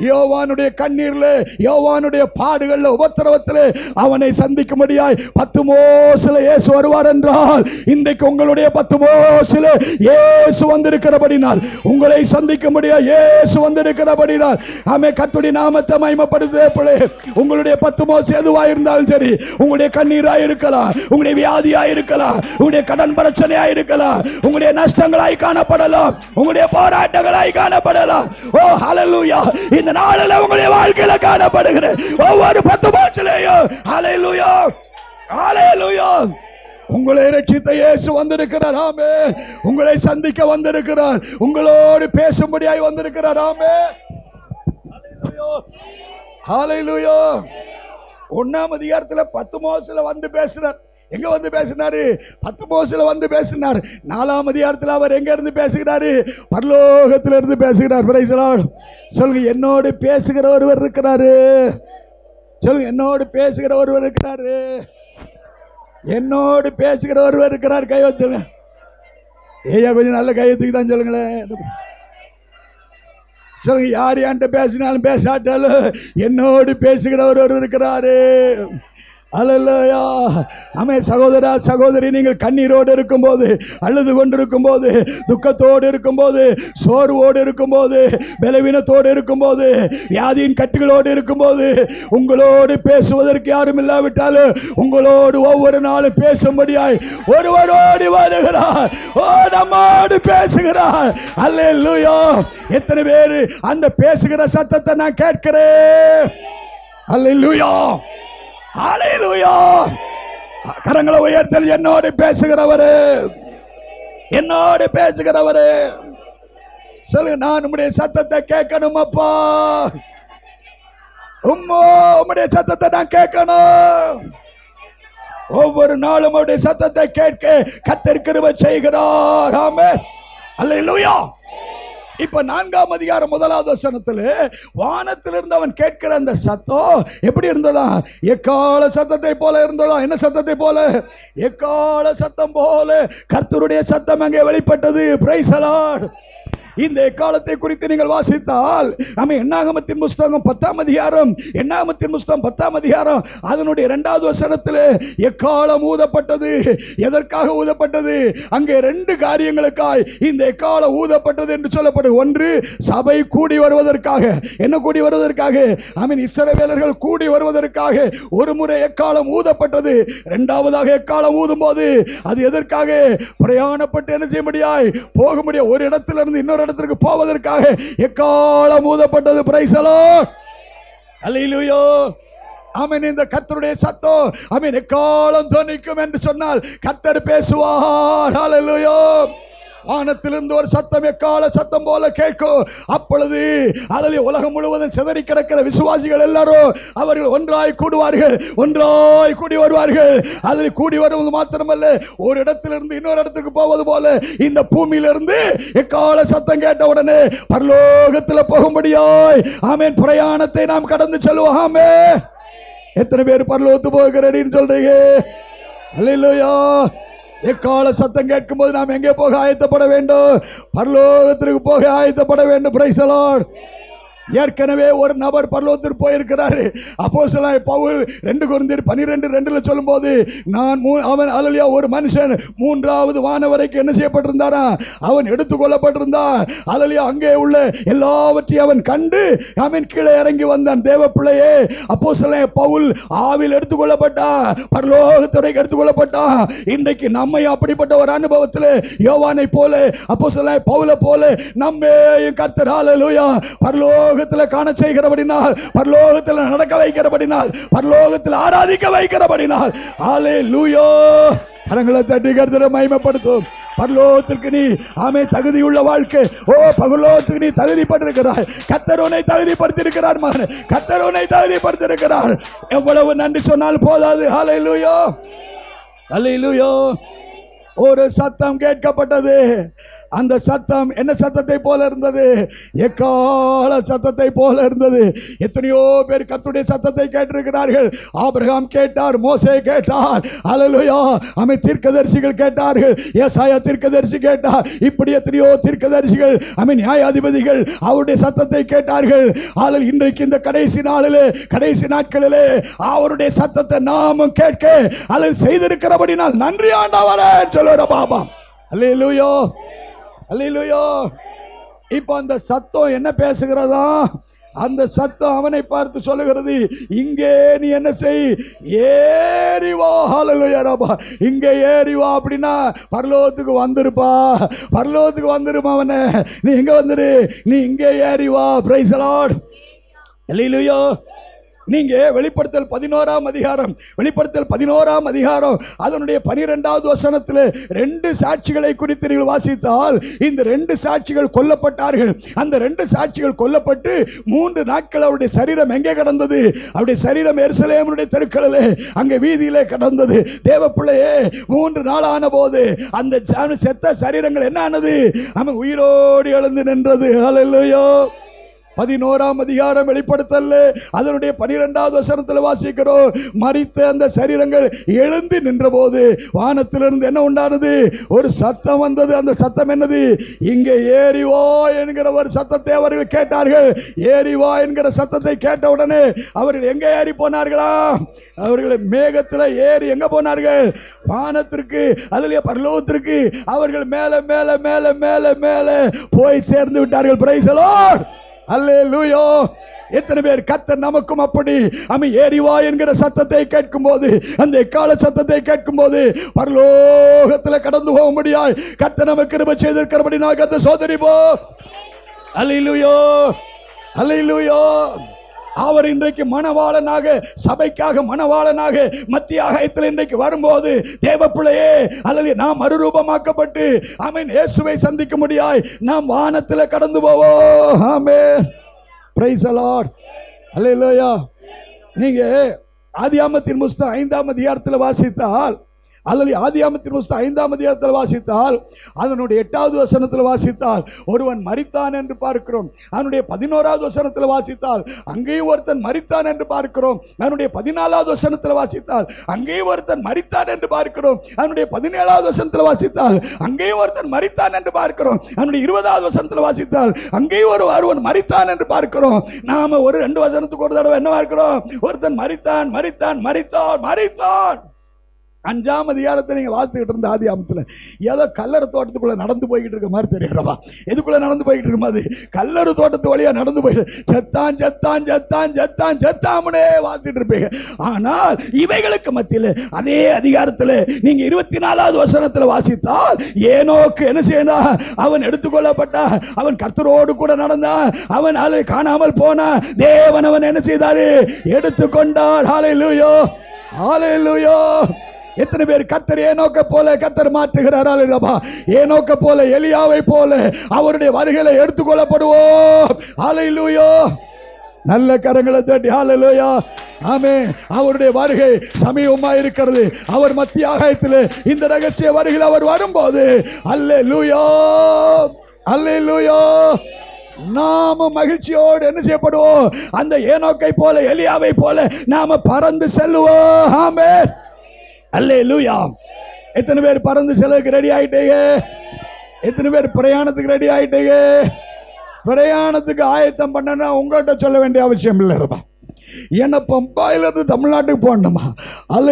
Speaker 1: யோவானுடைய கண்ணீர்ல யோவானுடைய பாடுகள்ல உபத்திரவத்தில் அவனை சந்திக்கும்படியாய் பத்து மோசில இயேசு வருவார் என்றால் இன்றைக்கு உங்களுடைய பத்து மோசில இயேசு வந்திருக்கிறபடினால் உங்களை சந்திக்கும்படியாய் இயேசு வந்திருக்கிறபடினால் ஆமே கத்துடி நாமத்தை மைமப்படுதே பிள்ளை. உங்களுடைய பத்து மோசம் எதுவாக இருந்தாலும் சரி உங்களுடைய கண்ணீராக இருக்கலாம் உங்களுடைய வியாதியா இருக்கலாம் உங்களுடைய கடன் பிரச்சனையா இருக்கலாம் உங்களுடைய நஷ்டங்களாய் காணப்படலாம் உங்களுடைய போராட்டங்களாய் காணப்படலாம். ஓ ஹலலூயா இந்த நாளில் உங்களுடைய வாழ்க்கையில காணப்படுகிற ஒவ்வொரு பத்து மாசத்திலேயும் அலையிலுயோ அலையிலுயோ உங்களை ரட்சித்த இயேசு வந்திருக்கிறார். ஆமே உங்களை சந்திக்க வந்திருக்கிறார். உங்களோடு பேசும்படியாய் வந்திருக்கிறார். ஆமே ஹalleluya ஒன்னாம் அதிகாரத்தில் பத்து மாசத்துல வந்து பேசுறார். எங்க வந்து பேசினாரு? பத்து மோசல வந்து பேசினார். நாலாம் அதிகாரத்தில் அவர் எங்க இருந்து பேசுகிறாரு? பரலோகத்துல இருந்து பேசுகிறார் பிரைசலால் சொல்லுங்க என்னோடு பேசுகிற ஒருவர் இருக்கிறாரு. சொல்லுங்க என்னோடு பேசுகிற ஒருவர் இருக்கிறாரு. என்னோடு பேசுகிற ஒருவர் இருக்கிறார். கை வச்சுங்க ஏயா கொஞ்சம் நல்ல கையத்துக்கு தான் சொல்லுங்களேன். சொல்லுங்க யார் என்கிட்ட பேசினாலும் பேசாட்டாலும் என்னோடு பேசுகிற ஒருவர் இருக்கிறாரு. அல்லையா அமே சகோதரா சகோதரி நீங்கள் கண்ணீரோடு இருக்கும்போது அழுது கொண்டிருக்கும் போது துக்கத்தோடு இருக்கும்போது சோர்வோடு இருக்கும்போது பலவீனத்தோடு இருக்கும்போது வியாதியின் கட்டுகளோடு இருக்கும்போது உங்களோடு பேசுவதற்கு யாரும் இல்லாவிட்டாலும் உங்களோடு ஒவ்வொரு நாளும் பேசும்படியாய் ஒருவரோடு வருகிறார். ஓ நம்மோடு பேசுகிறார். அல்லையோ எத்தனை பேர் அந்த பேசுகிற சத்தத்தை நான் கேட்கிறேன். அல்லேலூயா கரங்களை உயர்த்தல் என்னோடு பேசுகிறவரு. என்னோடு பேசுகிறவரு. சொல்லுங்க நான் உம்முடைய சத்தத்தை கேட்கணும் அப்பா. உம்மோ உம்முடைய சத்தத்தை நான் கேட்கணும். ஒவ்வொரு நாளும் அவருடைய சத்தத்தை கேட்க கத்திருக்கிறவ செய்கிறார். ஆமே அல்லேலூயா. இப்ப நான்காம் அதிகாரம் முதலாவது வசனத்தில் வானத்திலிருந்து அவன் கேட்கிற அந்த சத்தம் எப்படி இருந்ததா? எக்கால சத்தத்தை போல இருந்ததா? என்ன சத்தத்தை போல? எக்கால சத்தம் போல? கர்த்தருடைய சத்தம் அங்கே வெளிப்பட்டது. பிரைசலாட் இந்த எக்காலத்தை குறித்து நீங்கள் வாசித்தால் நம்ம எண்ணாகமத்தின் புஸ்தகம் பத்தாம் அதிகாரம் எண்ணாகமத்தின் புஸ்தகம் பத்தாம் அதிகாரம் அதனுடைய இரண்டாவது வசனத்தில் எக்காலம் ஊதப்பட்டது? எதற்காக ஊதப்பட்டது? அங்கே ரெண்டு காரியங்களுக்காய் இந்த எக்காலம் ஊதப்பட்டது என்று சொல்லப்படும். ஒன்று சபை கூடி வருவதற்காக. என்ன கூடி வருவதற்காக? ஆமீன் இஸ்ரவேலர்கள் கூடி வருவதற்காக. ஒரு முறை எக்காலம் ஊதப்பட்டது. இரண்டாவதாக எக்காலம் ஊதும் போது அது எதற்காக? பிரயாணப்பட்டு என்ன செய்ய முடியாய்? போக முடியாது ஒரு இடத்திலிருந்து இன்னொரு இடத்திற்கு போவதற்காக எக்காலம் ஊதப்பட்டது? பிரைசலோ அல்லேலூயா ஆமென் இந்த கத்தருடைய சத்தம் ஆமென் எக்காலம் துணிக்கும் என்று சொன்னால் கத்தர் பேசுவார். ஹalleluya வானத்திலிருந்து ஒரு சத்தம் எக்கால சத்தம் போல கேட்கும். அப்பொழுது அதில் உலகம் முழுவதும் சிதறி கிடக்கிற விசுவாசிகள் எல்லாரும் அவர்கள் ஒன்றாய் கூடுவார்கள் ஒன்றாய் கூடி வருவார்கள். அதில் கூடி வருவது மாத்திரமல்ல ஒரு இடத்திலிருந்து இன்னொரு இடத்துக்கு போவது போல இந்த பூமியிலிருந்து எக்கால சத்தம் கேட்ட உடனே பரலோகத்தில் போகும்படியாய் ஆமேன். பிரயாணத்தை நாம் கடந்து செல்வோம் ஆமே எத்தனை பேர் பரலோகத்து போகிறேன்னு சொல்றீங்க? அல்லையா எக்கால சத்தம் கேட்கும் போது நாம் எங்கே போக ஆயத்தப்பட வேண்டும்? பரலோகத்திற்கு போக ஆயத்தப்பட வேண்டும். பிரைசலான் ஏற்கனவே ஒரு நபர் பரலோகத்திற்கு போயிருக்கிறாரு. அப்போ பவுல் ரெண்டு குருந்தீர் பனிரெண்டு ரெண்டுல சொல்லும்போது நான் மூ அவன் அலலியா ஒரு மனுஷன் மூன்றாவது வானவரைக்கு என்ன செய்யப்பட்டிருந்தாரா? அவன் எடுத்துக்கொள்ளப்பட்டிருந்தான். அலலியா அங்கே உள்ள எல்லாவற்றையும் அவன் கண்டு அவன் கீழே இறங்கி வந்தான். தேவ பிள்ளையே அப்போ பவுல் ஆவில் எடுத்துக்கொள்ளப்பட்டான் பரலோகத்துறைக்கு எடுத்துக்கொள்ளப்பட்டான் இன்றைக்கு நம்மை அப்படிப்பட்ட ஒரு அனுபவத்தில் யோவானை போல அப்போ பவுல போல நம்ம கர்த்தர் ஹalleluya பரலோகத்தில் காண செய்கிறபடினால் பரலோகத்தில் நடக்க வைக்கிறபடினால் பரலோகத்தில் ஆராதிக்க வைக்கிறபடினால் ஹalleluya கரங்களை தட்டி கருத்துல மயமப்படுத்தும் பரலோகத்திற்கு நீ ஆமே தகுதியுள்ள வாழ்க்கை. ஓ பரலோகத்துக்கு நீ தகுதிப்பட்டிருக்கிறாய். கத்தரோனை தகுதிப்படுத்தியிருக்கிறார் மகன். கத்தரோனை தகுதிப்படுத்தியிருக்கிறார். எவ்வளவு நன்றி சொன்னால் போதாது. ஹalleluya லூயோ ஒரு சத்தம் கேட்கப்பட்டது. அந்த சத்தம் என்ன சத்தத்தை போல இருந்தது? எக்கால சத்தத்தை போல இருந்தது? எத்தனையோ பேர் கத்துடைய சத்தத்தை கேட்டிருக்கிறார்கள். ஆபிரகாம் கேட்டார் மோசே கேட்டார் அலலுயா அமை தீர்க்கதரிசிகள் கேட்டார்கள் ஏசாயா தீர்க்கதரிசி கேட்டார் இப்படி எத்தனையோ தீர்க்கதரிசிகள் அமை நியாயாதிபதிகள் அவருடைய சத்தத்தை கேட்டார்கள். ஆனால் இன்றைக்கு இந்த கடைசி நாளிலே கடைசி நாட்களிலே அவருடைய சத்தத்தை நாமும் கேட்க அல்லது செய்திருக்கிறபடினால் நன்றி ஆண்டவரே சொல்லுற பாபா. அல்லேலூயோ அல்லேலூயோ இப்போ அந்த சத்தம் என்ன பேசுகிறதா? அந்த சத்தம் அவனை பார்த்து சொல்லுகிறது இங்கே நீ என்ன செய்? ஏறி வா இங்கே ஏறி வா அப்படின்னா பரலோகத்துக்கு வந்துருப்பா. பரலோகத்துக்கு வந்துருமா அவனை. நீ இங்கே வந்துரு. நீ இங்கே ஏறி வா. பிரைஸ் நீங்க வெளிப்படுத்தல் பதினோராம் அதிகாரம் வெளிப்படுத்தல் பதினோராம் அதிகாரம் அதனுடைய பனிரெண்டாவது வசனத்தில் ரெண்டு சாட்சிகளை குறித்து நீங்கள் வாசித்தால் இந்த ரெண்டு சாட்சிகள் கொல்லப்பட்டார்கள். அந்த ரெண்டு சாட்சிகள் கொல்லப்பட்டு மூன்று நாட்கள் அவருடைய சரீரம் எங்கே கடந்தது? அவருடைய சரீரம் எருசலேமனுடைய தெருக்களிலே அங்கே வீதியிலே கடந்தது. தேவப்பிள்ளையே மூன்று நாள் ஆன போது அந்த செத்த சரீரங்கள் என்ன ஆனது? அவன் உயிரோடு எழுந்து நின்றது. ஹalleluya. பதினோராம் அதிகாரம் வெளிப்படுத்தல அதனுடைய பனிரெண்டாவது வசனத்தில் வாசிக்கிறோம். மறித்த அந்த சரீரங்கள் எழுந்து நின்றபோது வானத்திலிருந்து என்ன உண்டானது? ஒரு சத்தம் வந்தது. அந்த சத்தம் என்னது? இங்கே ஏறி வா என்கிற ஒரு சத்தத்தை அவர்கள் கேட்டார்கள். ஏறி வா என்கிற சத்தத்தை கேட்ட உடனே அவர்கள் எங்கே ஏறி போனார்களா? அவர்கள் மேகத்தில் ஏறி எங்க போனார்கள்? வானத்திற்கு அதிலே பரலோகத்திற்கு அவர்கள் மேலே மேலே மேலே மேலே மேலே போய் சேர்ந்து விட்டார்கள். Praise hallelujah. எத்தனை பேர் கத்தர் நமக்கும் அப்படி அமை ஏறிவா என்கிற சத்தத்தை கேட்கும் போது அந்த எக்கால சத்தத்தை கேட்கும் போது பரலோகத்தில் கடந்து போக முடியாய் கத்த நமக்கு கிருபை செய்திருக்கிறபடி நான் கத்த சோதரி போ அல்லேலூயா. அல்லேலூயா. அவர் இன்றைக்கு மணவாளனாக சபைக்காக மணவாளனாக மத்திய ஆகாயத்தில் இன்றைக்கு வரும்போது தேவப்பிள்ளையே அல்லது நாம் மறுரூபமாக்கப்பட்டு அமீன் இயேசுவை சந்திக்க முடியாய் நாம் வானத்தில் கடந்து போவோம். ஆமே பிரைஸ் அலாட் இல்லையா நீங்க ஆதியாமத்தின் புஸ்தகம் ஐந்தாம் அதிகாரத்தில் வாசித்தால் அல்லது ஆதியாமத்தின் புஸ்தகம் ஐந்தாம் அதிகாரத்தில் வாசித்தால் அதனுடைய எட்டாவது வசனத்தில் வாசித்தால் ஒருவன் மரித்தான் என்று பார்க்கிறோம். அதனுடைய பதினோராவது வசனத்தில் வாசித்தால் அங்கேயும் ஒருத்தன் மரித்தான் என்று பார்க்கிறோம். அதனுடைய பதினாலாவது வசனத்தில் வாசித்தால் அங்கேயும் ஒருத்தன் மரித்தான் என்று பார்க்கிறோம். அதனுடைய பதினேழாவது வசனத்தில் வாசித்தால் அங்கேயும் ஒருத்தன் மரித்தான் என்று பார்க்கிறோம். அதனுடைய இருபதாவது வசனத்தில் வாசித்தால் அங்கேயும் ஒரு ஒருவன் மறித்தான் என்று பார்க்கிறோம். நாம ஒரு ரெண்டு வசனத்துக்கு ஒரு தடவை என்ன பார்க்கிறோம்? ஒருத்தன் மறித்தான் மறித்தான் மறித்தான் மறித்தான் அஞ்சாம் அதிகாரத்தை நீங்கள் வாசித்துக்கிட்டு இருந்த ஆதி ஆமத்தில். ஏதோ கல்லறு தோட்டத்துக்குள்ளே நடந்து போய்கிட்டு இருக்க மாதிரி தெரியுறவா? எதுக்குள்ளே நடந்து போய்கிட்டு இருக்க மாதிரி கல்லறு தோட்டத்து வழியா நடந்து போய் செத்தான் செத்தான் செத்தான் செத்தான் செத்தாமனே வாழ்த்துட்டு இருப்பீங்க. ஆனால் இவைகளுக்கு மத்தியில் அதே அதிகாரத்தில் நீங்கள் இருபத்தி நாலாவது வசனத்தில் வாசித்தால் ஏனோக்கு என்ன செய்யணும் அவன் எடுத்துக்கொள்ளப்பட்டா அவன் கர்த்தரோடு கூட நடந்தான் அவன் அதை காணாமல் போனான் தேவன் அவன் என்ன செய்தாரு? லூயோ ஹாலே லூயோ எத்தனை பேர் கத்தர் ஏனோக்க போல கத்தர் மாற்றுகிறார் அல்லவா ஏனோக்க போல? எலியாவை போல. அவருடைய வருகையில எடுத்துக்கொள்ளப்படுவோம் ஹalleluya நல்ல கரங்களை தட்டி ஹalleluya ஆமே அவருடைய வருகை சமீபமா இருக்கிறது. அவர் மத்திய ஆகாயத்தில் இந்த ரகசிய வருகையில் அவர் வரும்போது அல்லே லூயோ அல்லே லூயோ நாம மகிழ்ச்சியோடு என்ன செய்யப்படுவோம்? அந்த ஏனோக்கை போல எலியாவை போல நாம பறந்து செல்லுவோம். ஆமே அல்லேலூயா எத்தனை பேர் பறந்து செலவுக்கு ரெடி ஆயிட்டீங்க? எத்தனை பேர் பிரயாணத்துக்கு ரெடி ஆயிட்டீங்க? பிரயாணத்துக்கு ஆயத்தம் பண்ணனா உங்கள்கிட்ட சொல்ல வேண்டிய அவசியம் இல்லை இருப்பா என்ன பம்பாயிலிருந்து தமிழ்நாட்டுக்கு போகணுமா? அல்ல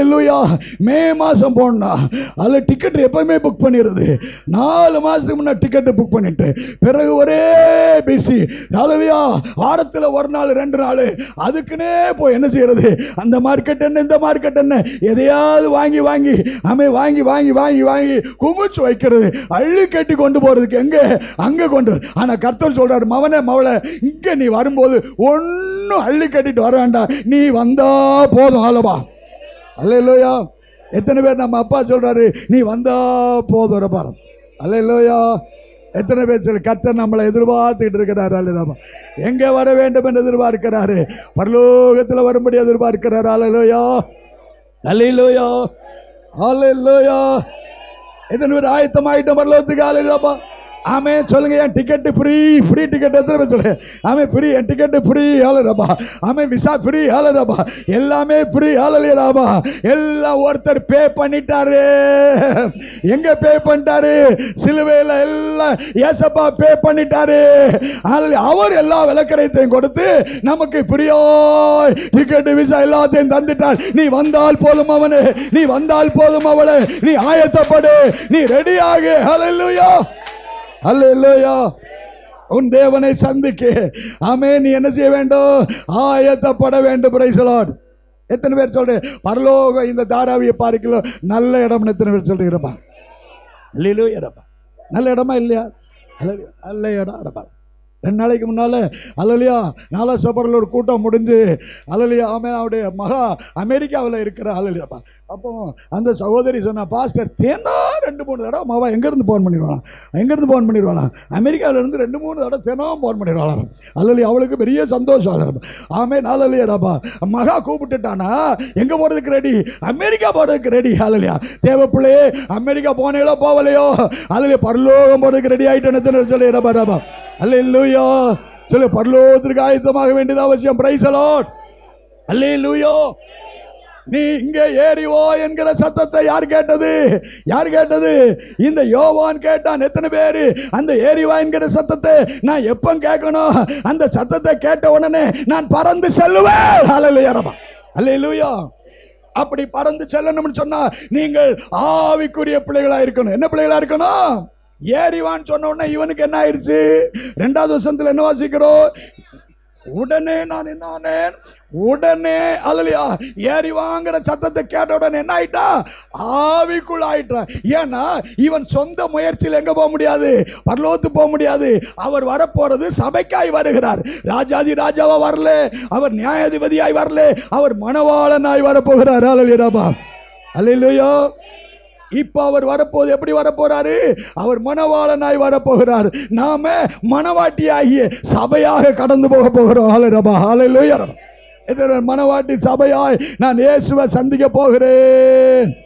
Speaker 1: மே மாதம் போகணும் அதில் டிக்கெட் எப்போவுமே புக் பண்ணிடுது நாலு மாதத்துக்கு முன்னே டிக்கெட்டு புக் பண்ணிட்டு பிறகு ஒரே பிஸி அல்லையா வாரத்தில் ஒரு நாள் ரெண்டு நாள். அதுக்குன்னே போய் என்ன செய்யறது? அந்த மார்க்கெட் என்ன இந்த மார்க்கெட் என்ன? எதையாவது வாங்கி வாங்கி அமை வாங்கி வாங்கி வாங்கி வாங்கி குமிச்சு வைக்கிறது. அள்ளி கட்டி கொண்டு போகிறதுக்கு எங்கே? அங்கே கொண்டு ஆனால் கர்த்தர் சொல்றாரு மவனே மவளை இங்கே நீ வரும்போது ஒன்றும் அள்ளி கட்டிட்டு வர வேண்டாம். நீ வந்தா போதும் அல்லவா அல்லையா எத்தனை பேர் நம்ம அப்பா சொல்றாரு நீ வந்தா போதும் ரபாரம் அல்ல இல்லையா எத்தனை பேர் சொல்லி கர்த்தர் நம்மளை எதிர்பார்த்துக்கிட்டு இருக்கிறாரு அல்லதாமா எங்கே வர வேண்டும் என்று எதிர்பார்க்கிறாரு. பரலோகத்தில் வரும்படி எதிர்பார்க்கிறாரு அல்லையா அல்ல அல்லையா எத்தனை பேர் ஆயத்தமாயிட்டோம் பரலோகத்துக்கு அல்லையாப்பா ஆமே சொல்லுங்க என் டிக்கெட்டு ஃப்ரீ ஃப்ரீ டிக்கெட் எத்தனை பேர் சொல்லுங்க? ஆமே ஃப்ரீ என் டிக்கெட்டு ஃப்ரீ ஆளுரப்பா ஆமே விசா ஃப்ரீ ஆளுரப்பா எல்லாமே ஃப்ரீ ராபா. எல்லாம் ஒருத்தர் பே பண்ணிட்டாரு. எங்க பே பண்ணிட்டாரு? சிலுவையில் எல்லாம் ஏசப்பா பே பண்ணிட்டாரு. அவர் எல்லா விளக்கரையத்தையும் கொடுத்து நமக்கு ஃப்ரீயோ டிக்கெட்டு விசா எல்லாத்தையும் தந்துட்டார். நீ வந்தால் போதும் அவனு. நீ வந்தால் போதும் அவளை. நீ ஆயத்தப்படு. நீ ரெடியாகு ஹalleluya அல்லேலூயா உன் தேவனை சந்திக்க. ஆமே நீ என்ன செய்ய வேண்டும்? ஆயத்தப்பட வேண்டும். பிரைஸ் லார்ட் எத்தனை பேர் சொல்றேன் பரலோக இந்த தாராவிய பார்க்கல. நல்ல இடம்னு எத்தனை பேர் சொல்றீங்கப்பா இல்லையிலோ இடப்பா நல்ல இடமா இல்லையா? நல்ல இடம் இடப்பா ரெண்டு நாளைக்கு முன்னால் அலலியா நாலா சபரில் ஒரு கூட்டம் முடிஞ்சு அலலியா ஆமே அவருடைய மகா அமெரிக்காவில் இருக்கிற அலலியாப்பா அப்போ அந்த சகோதரி சொன்னா பாஸ்டர் தேனா ரெண்டு மூணு தடவை மாவா எங்கேருந்து ஃபோன் பண்ணிடுவாளாம் எங்கேருந்து ஃபோன் பண்ணிடுவாளாம் அமெரிக்காவிலேருந்து ரெண்டு மூணு தடவை தினம் ஃபோன் பண்ணிடுவாளாம் அல்லலி அவளுக்கு பெரிய சந்தோஷம் ஆமே நாளலையாடாப்பா மகா கூப்பிட்டுட்டானா? எங்கே போகிறதுக்கு ரெடி அமெரிக்கா போகிறதுக்கு ரெடி ஆலலியா தேவைப்பிள்ளையே அமெரிக்கா போனீங்களோ போகலையோ அல்லலையா பரலோகம் போகிறதுக்கு ரெடி ஆயிட்டேன்னு சொல்லி அல்லையோ சொல்லு பரலோகத்திற்கு ஆயத்தமாக வேண்டியது அவசியம். பிரைஸ் அலாட் நீ இங்கே ஏறிவோ என்கிற சத்தத்தை யார் கேட்டது? யார் கேட்டது? இந்த யோவான் கேட்டான் எத்தனை பேர்? அந்த ஏறிவா என்கிற சத்தத்தை நான் எப்போ கேட்கணும்? அந்த சத்தத்தை கேட்ட உடனே நான் பறந்து செல்லுவேன். ஹalleluya அல்லேலூயா அப்படி பறந்து செல்லணும்னு சொன்னா நீங்கள் ஆவிக்குரிய பிள்ளைகளா இருக்கணும் என்ன பிள்ளைகளா இருக்கணும் ஏறிவான்னு சொன்ன உடனே இவனுக்கு என்ன ஆயிடுச்சு? ரெண்டாவது வருஷத்துல என்ன வாசிக்கிறோம்? உடனே நான் என்ன ஆனேன்? உடனே அல்லலையா ஏறி வாங்குற சத்தத்தை கேட்ட உடனே என்ன ஆயிட்டா? ஆவிக்குள் ஆயிட்டான் ஏன்னா இவன் சொந்த முயற்சியில் எங்க போக முடியாது? வரலோத்து போக முடியாது. அவர் வரப்போறது சபைக்காய் வருகிறார். ராஜாதி ராஜாவா வரல. அவர் நியாயாதிபதியாய் வரல. அவர் மணவாளனாய் வரப்போகிறார். அல்லையா அல்லையோ இப்போ அவர் வரப்போது எப்படி வரப்போறாரு? அவர் மணவாளனாய் வரப்போகிறார். நாம மணவாட்டியாகிய சபையாக கடந்து போக போகிறோம். ஆலரபா ஹalleluya இதர மணவாட்டி சபையாய் நான் இயேசுவை சந்திக்க போகிறேன்.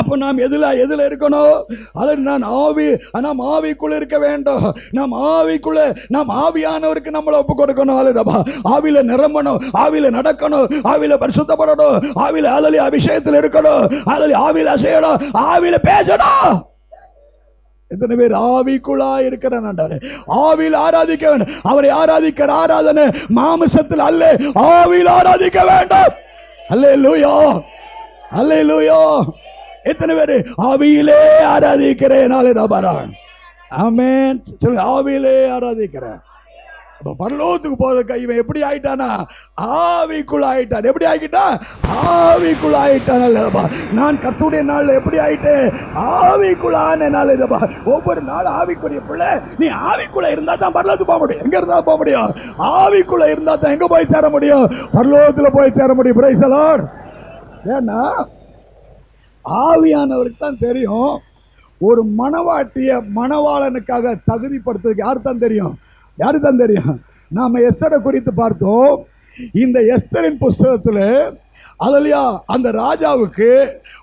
Speaker 1: அப்போ நாம் எதுல எதுல இருக்கணும்? அதில் நான் ஆவி நாம் ஆவிக்குள்ள இருக்க வேண்டும். நாம் ஆவிக்குள்ளே நாம் ஆவியானவருக்கு நம்மளை ஒப்பு கொடுக்கணும். அல்லடா ஆவியில் நிரம்பணும் ஆவியில நடக்கணும் ஆவியில் பரிசுத்தப்படணும் ஆவியில் அலலி அபிஷேகத்தில் இருக்கணும் அலலி ஆவியில் அசையணும் ஆவியில பேசணும். எத்தனை பேர் ஆவிக்குள்ளா இருக்கிறான் ஆவியில் ஆராதிக்க வேண்டும். அவரை ஆராதிக்கிற ஆராதனை மாமிசத்தில் அல்ல ஆவியில் ஆராதிக்க வேண்டும். அல்ல லூயோ அல்ல லூயோ எத்தனை பேர்? ஆவியிலே ஆராதிக்கிறேன். நாளை சொல்லுங்க ஆவியிலே ஆராதிக்கிறேன். பரலோகத்துக்கு போறதுக்கு இவன் எப்படி ஆயிட்டானா? ஆவிக்குள்ள ஆயிட்டான் எப்படி ஆகிட்டான் ஆவிக்குள் ஆயிட்டான் நான் கத்துடைய நாள் எப்படி ஆயிட்டேன்? ஆவிக்குள்ள நாள் ஒவ்வொரு நாள் ஆவிக்குரிய பிள்ளை. நீ ஆவிக்குள்ள இருந்தா தான் பரலோகத்துக்கு போக முடியும். எங்க இருந்தா போக முடியும்? ஆவிக்குள்ள இருந்தா தான் எங்க போய் சேர முடியும்? பரலோகத்துல போய் சேர முடியும். பிரைஸ் ஏன்னா ஆவியானவருக்கு தான் தெரியும். ஒரு மணவாட்டிய மணவாளனுக்காக தகுதிப்படுத்துறதுக்கு யார் தான் தெரியும்? யாரு தான் தெரியும்? நாம் எஸ்தரை குறித்து பார்த்தோம். இந்த எஸ்தரின் புஸ்தகத்தில் அதுலையா அந்த ராஜாவுக்கு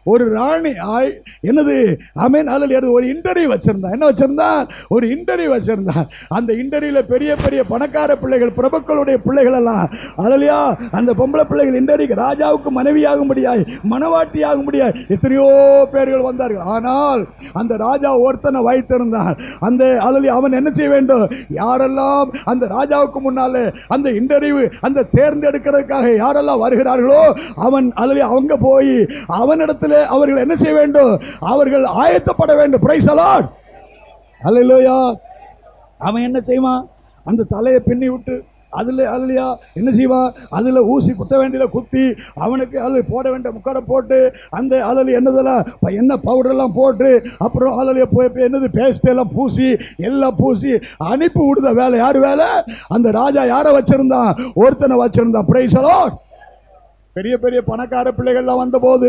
Speaker 1: ஒரு ராணி ஆய் என்னது? அமீன் அதில் ஒரு இன்டர்வியூ வச்சிருந்தான். என்ன வச்சிருந்தான்? ஒரு இன்டர்வியூ வச்சிருந்தான். அந்த இன்டர்வியூல பெரிய பெரிய பணக்கார பிள்ளைகள் பிரபுக்களுடைய பிள்ளைகள் எல்லாம் அதுலயா அந்த பொம்பளை பிள்ளைகள் இன்டர்வியூக்கு ராஜாவுக்கு மனைவியாக முடியாது மனவாட்டியாக முடியாது எத்தனையோ பேர்கள் வந்தார்கள். ஆனால் அந்த ராஜா ஒருத்தனை வைத்திருந்தான் அந்த அதில் அவன் என்ன செய்ய வேண்டும்? யாரெல்லாம் அந்த ராஜாவுக்கு முன்னாலே அந்த இன்டர்வியூ அந்த தேர்ந்தெடுக்கிறதுக்காக யாரெல்லாம் வருகிறார்களோ அவன் அதில் அவங்க போய் அவனிடத்தில் அவர்கள் என்ன செய்ய வேண்டும்? அவர்கள் ஆயத்தப்பட வேண்டும். பிரைஸ் அலாட் அல்லையா அவன் என்ன செய்வான்? அந்த தலையை பின்னி விட்டு அதில் அதுலையா என்ன செய்வான்? அதில் ஊசி குத்த வேண்டியத குத்தி அவனுக்கு அதில் போட வேண்டிய முக்கடை போட்டு அந்த அதில் என்னதெல்லாம் ப- என்ன பவுடரெல்லாம் போட்டு அப்புறம் அதில் போய் போய் என்னது பேஸ்ட் எல்லாம் பூசி எல்லாம் பூசி அனுப்பி விடுத வேலை. யார் வேலை? அந்த ராஜா யாரை வச்சுருந்தான்? ஒருத்தனை வச்சுருந்தான். பிரைசலோ பெரிய பெரிய பணக்கார பிள்ளைகள்லாம் வந்தபோது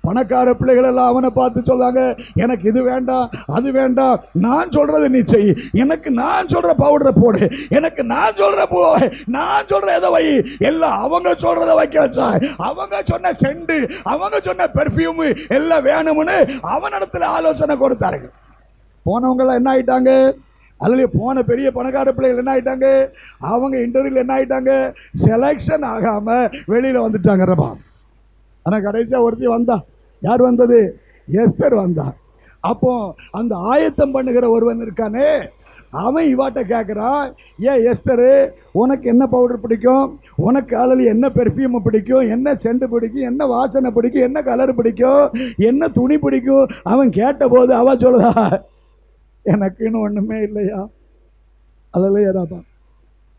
Speaker 1: பணக்கார பிள்ளைகள் எல்லாம் அவனை பார்த்து சொல்லாங்க எனக்கு இது வேண்டாம் அது வேண்டாம் நான் சொல்றது நீ செய். எனக்கு நான் சொல்ற பவுடரை போடு. எனக்கு நான் சொல்ற பூ நான் சொல்ற எதை வை. எல்லாம் அவங்க சொல்றத வைக்க வச்சா அவங்க சொன்ன செண்டு அவங்க சொன்ன பெர்ஃப்யூம் எல்லாம் வேணும்னு அவனிடத்துல ஆலோசனை கொடுத்தாருங்க போனவங்களாம் என்ன ஆயிட்டாங்க? அல்லது போன பெரிய பணக்கார பிள்ளைகள் என்ன ஆகிட்டாங்க அவங்க இன்டர்வியூவில் என்ன ஆயிட்டாங்க? செலெக்ஷன் ஆகாமல் வெளியில் வந்துட்டாங்கிறப்பா ஆனால் கடைசியாக ஒருத்தி வந்தா. யார் வந்தது? எஸ்தர் வந்தா. அப்போ அந்த ஆயத்தம் பண்ணுகிற ஒருவன் இருக்கானே அவன் இவாட்ட கேட்குறான் ஏன் எஸ்தரு உனக்கு என்ன பவுடர் பிடிக்கும்? உனக்கு அதில் என்ன பெர்ஃப்யூம் பிடிக்கும்? என்ன செண்டு பிடிக்கும்? என்ன வாசனை பிடிக்கும்? என்ன கலர் பிடிக்கும்? என்ன துணி பிடிக்கும்? அவன் கேட்டபோது அவள் சொல்லுதா எனக்குன்னு ஒன்றுமே இல்லையா? அதில் ஏதாப்பா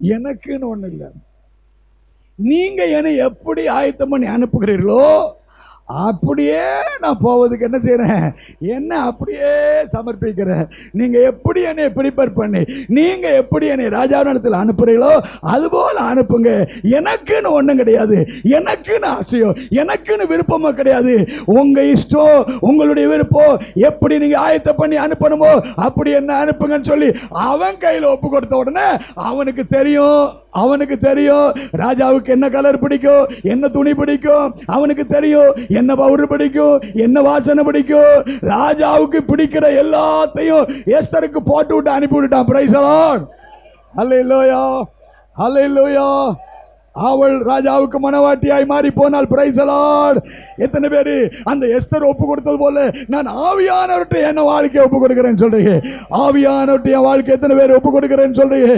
Speaker 1: எனக்குன்னு ஒன்றும் இல்லை. நீங்கள் என்னை எப்படி ஆயத்தம் பண்ணி அனுப்புகிறீர்களோ அப்படியே நான் போவதுக்கு என்ன செய்கிறேன் என்ன அப்படியே சமர்ப்பிக்கிறேன் நீங்கள் எப்படி என்னை ப்ரிப்பேர் பண்ணி நீங்கள் எப்படி என்னை ராஜாவிடத்தில் அனுப்புகிறீங்களோ அதுபோல் அனுப்புங்க. எனக்குன்னு ஒன்றும் கிடையாது. எனக்குன்னு ஆசையோ எனக்குன்னு விருப்பமோ கிடையாது. உங்கள் இஷ்டம் உங்களுடைய விருப்பம் எப்படி நீங்கள் ஆயத்த பண்ணி அனுப்பணுமோ அப்படி என்ன அனுப்புங்கன்னு சொல்லி அவன் கையில் ஒப்பு கொடுத்த உடனே அவனுக்கு தெரியும் அவனுக்கு தெரியும் ராஜாவுக்கு என்ன கலர் பிடிக்கும் என்ன துணி பிடிக்கும் அவனுக்கு தெரியும் என்ன பவுடர் பிடிக்கும்? என்ன வாசனை பிடிக்கும்? ராஜாவுக்கு பிடிக்கிற எல்லாத்தையும் ஏஸ்தருக்கு போட்டு விட்டு அனுப்பி விட்டுட்டான். பிரைசலான் அல்லையா அல்லையா அவள் ராஜாவுக்கு மனவாட்டியாய் மாறி போனால் பிரைசலாட் எத்தனை பேர் அந்த எஸ்தர் ஒப்பு கொடுத்தது போல நான் ஆவியானவர்கிட்ட என்ன வாழ்க்கை ஒப்பு கொடுக்கிறேன்னு சொல்றீங்க? ஆவியானவர்கிட்ட என் வாழ்க்கை எத்தனை பேர் ஒப்பு கொடுக்கிறேன்னு சொல்றீங்க?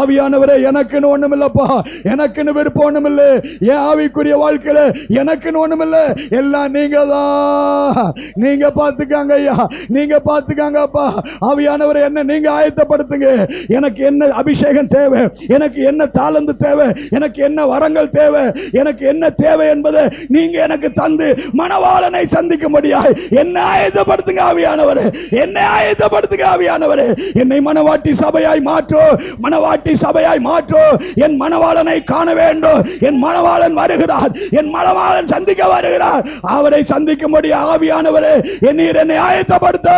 Speaker 1: ஆவியானவரே எனக்குன்னு ஒண்ணும் இல்லப்பா எனக்குன்னு விருப்பம் ஒண்ணும் இல்லை என் ஆவிக்குரிய வாழ்க்கையில எனக்குன்னு ஒண்ணும் இல்லை எல்லாம் நீங்க தான் நீங்க பார்த்துக்காங்க ஐயா. நீங்க பார்த்துக்காங்க அப்பா. ஆவியானவரை என்ன நீங்க ஆயத்தப்படுத்துங்க? எனக்கு என்ன அபிஷேகம் தேவை? எனக்கு என்ன தாளந்து தேவை? எனக்கு என்ன வரங்கள் தேவை. எனக்கு என்ன தேவை என்பதை நீங்க எனக்கு தந்து மணவாளனை சந்திக்கும்படியாய் என்ன ஆயத்தப்படுத்துங்க ஆவியானவர். என்னை ஆயத்தப்படுத்துங்க ஆவியானவர். என்னை மணவாட்டி சபையாய் மாற்றோ. மணவாட்டி சபையாய் மாற்றோ. என் மணவாளனை காண வேண்டும். என் மணவாளன் வருகிறார். என் மணவாளன் சந்திக்க வருகிறார். அவரை சந்திக்கும்படி ஆவியானவரே என்னை ஆயத்தப்படுத்த.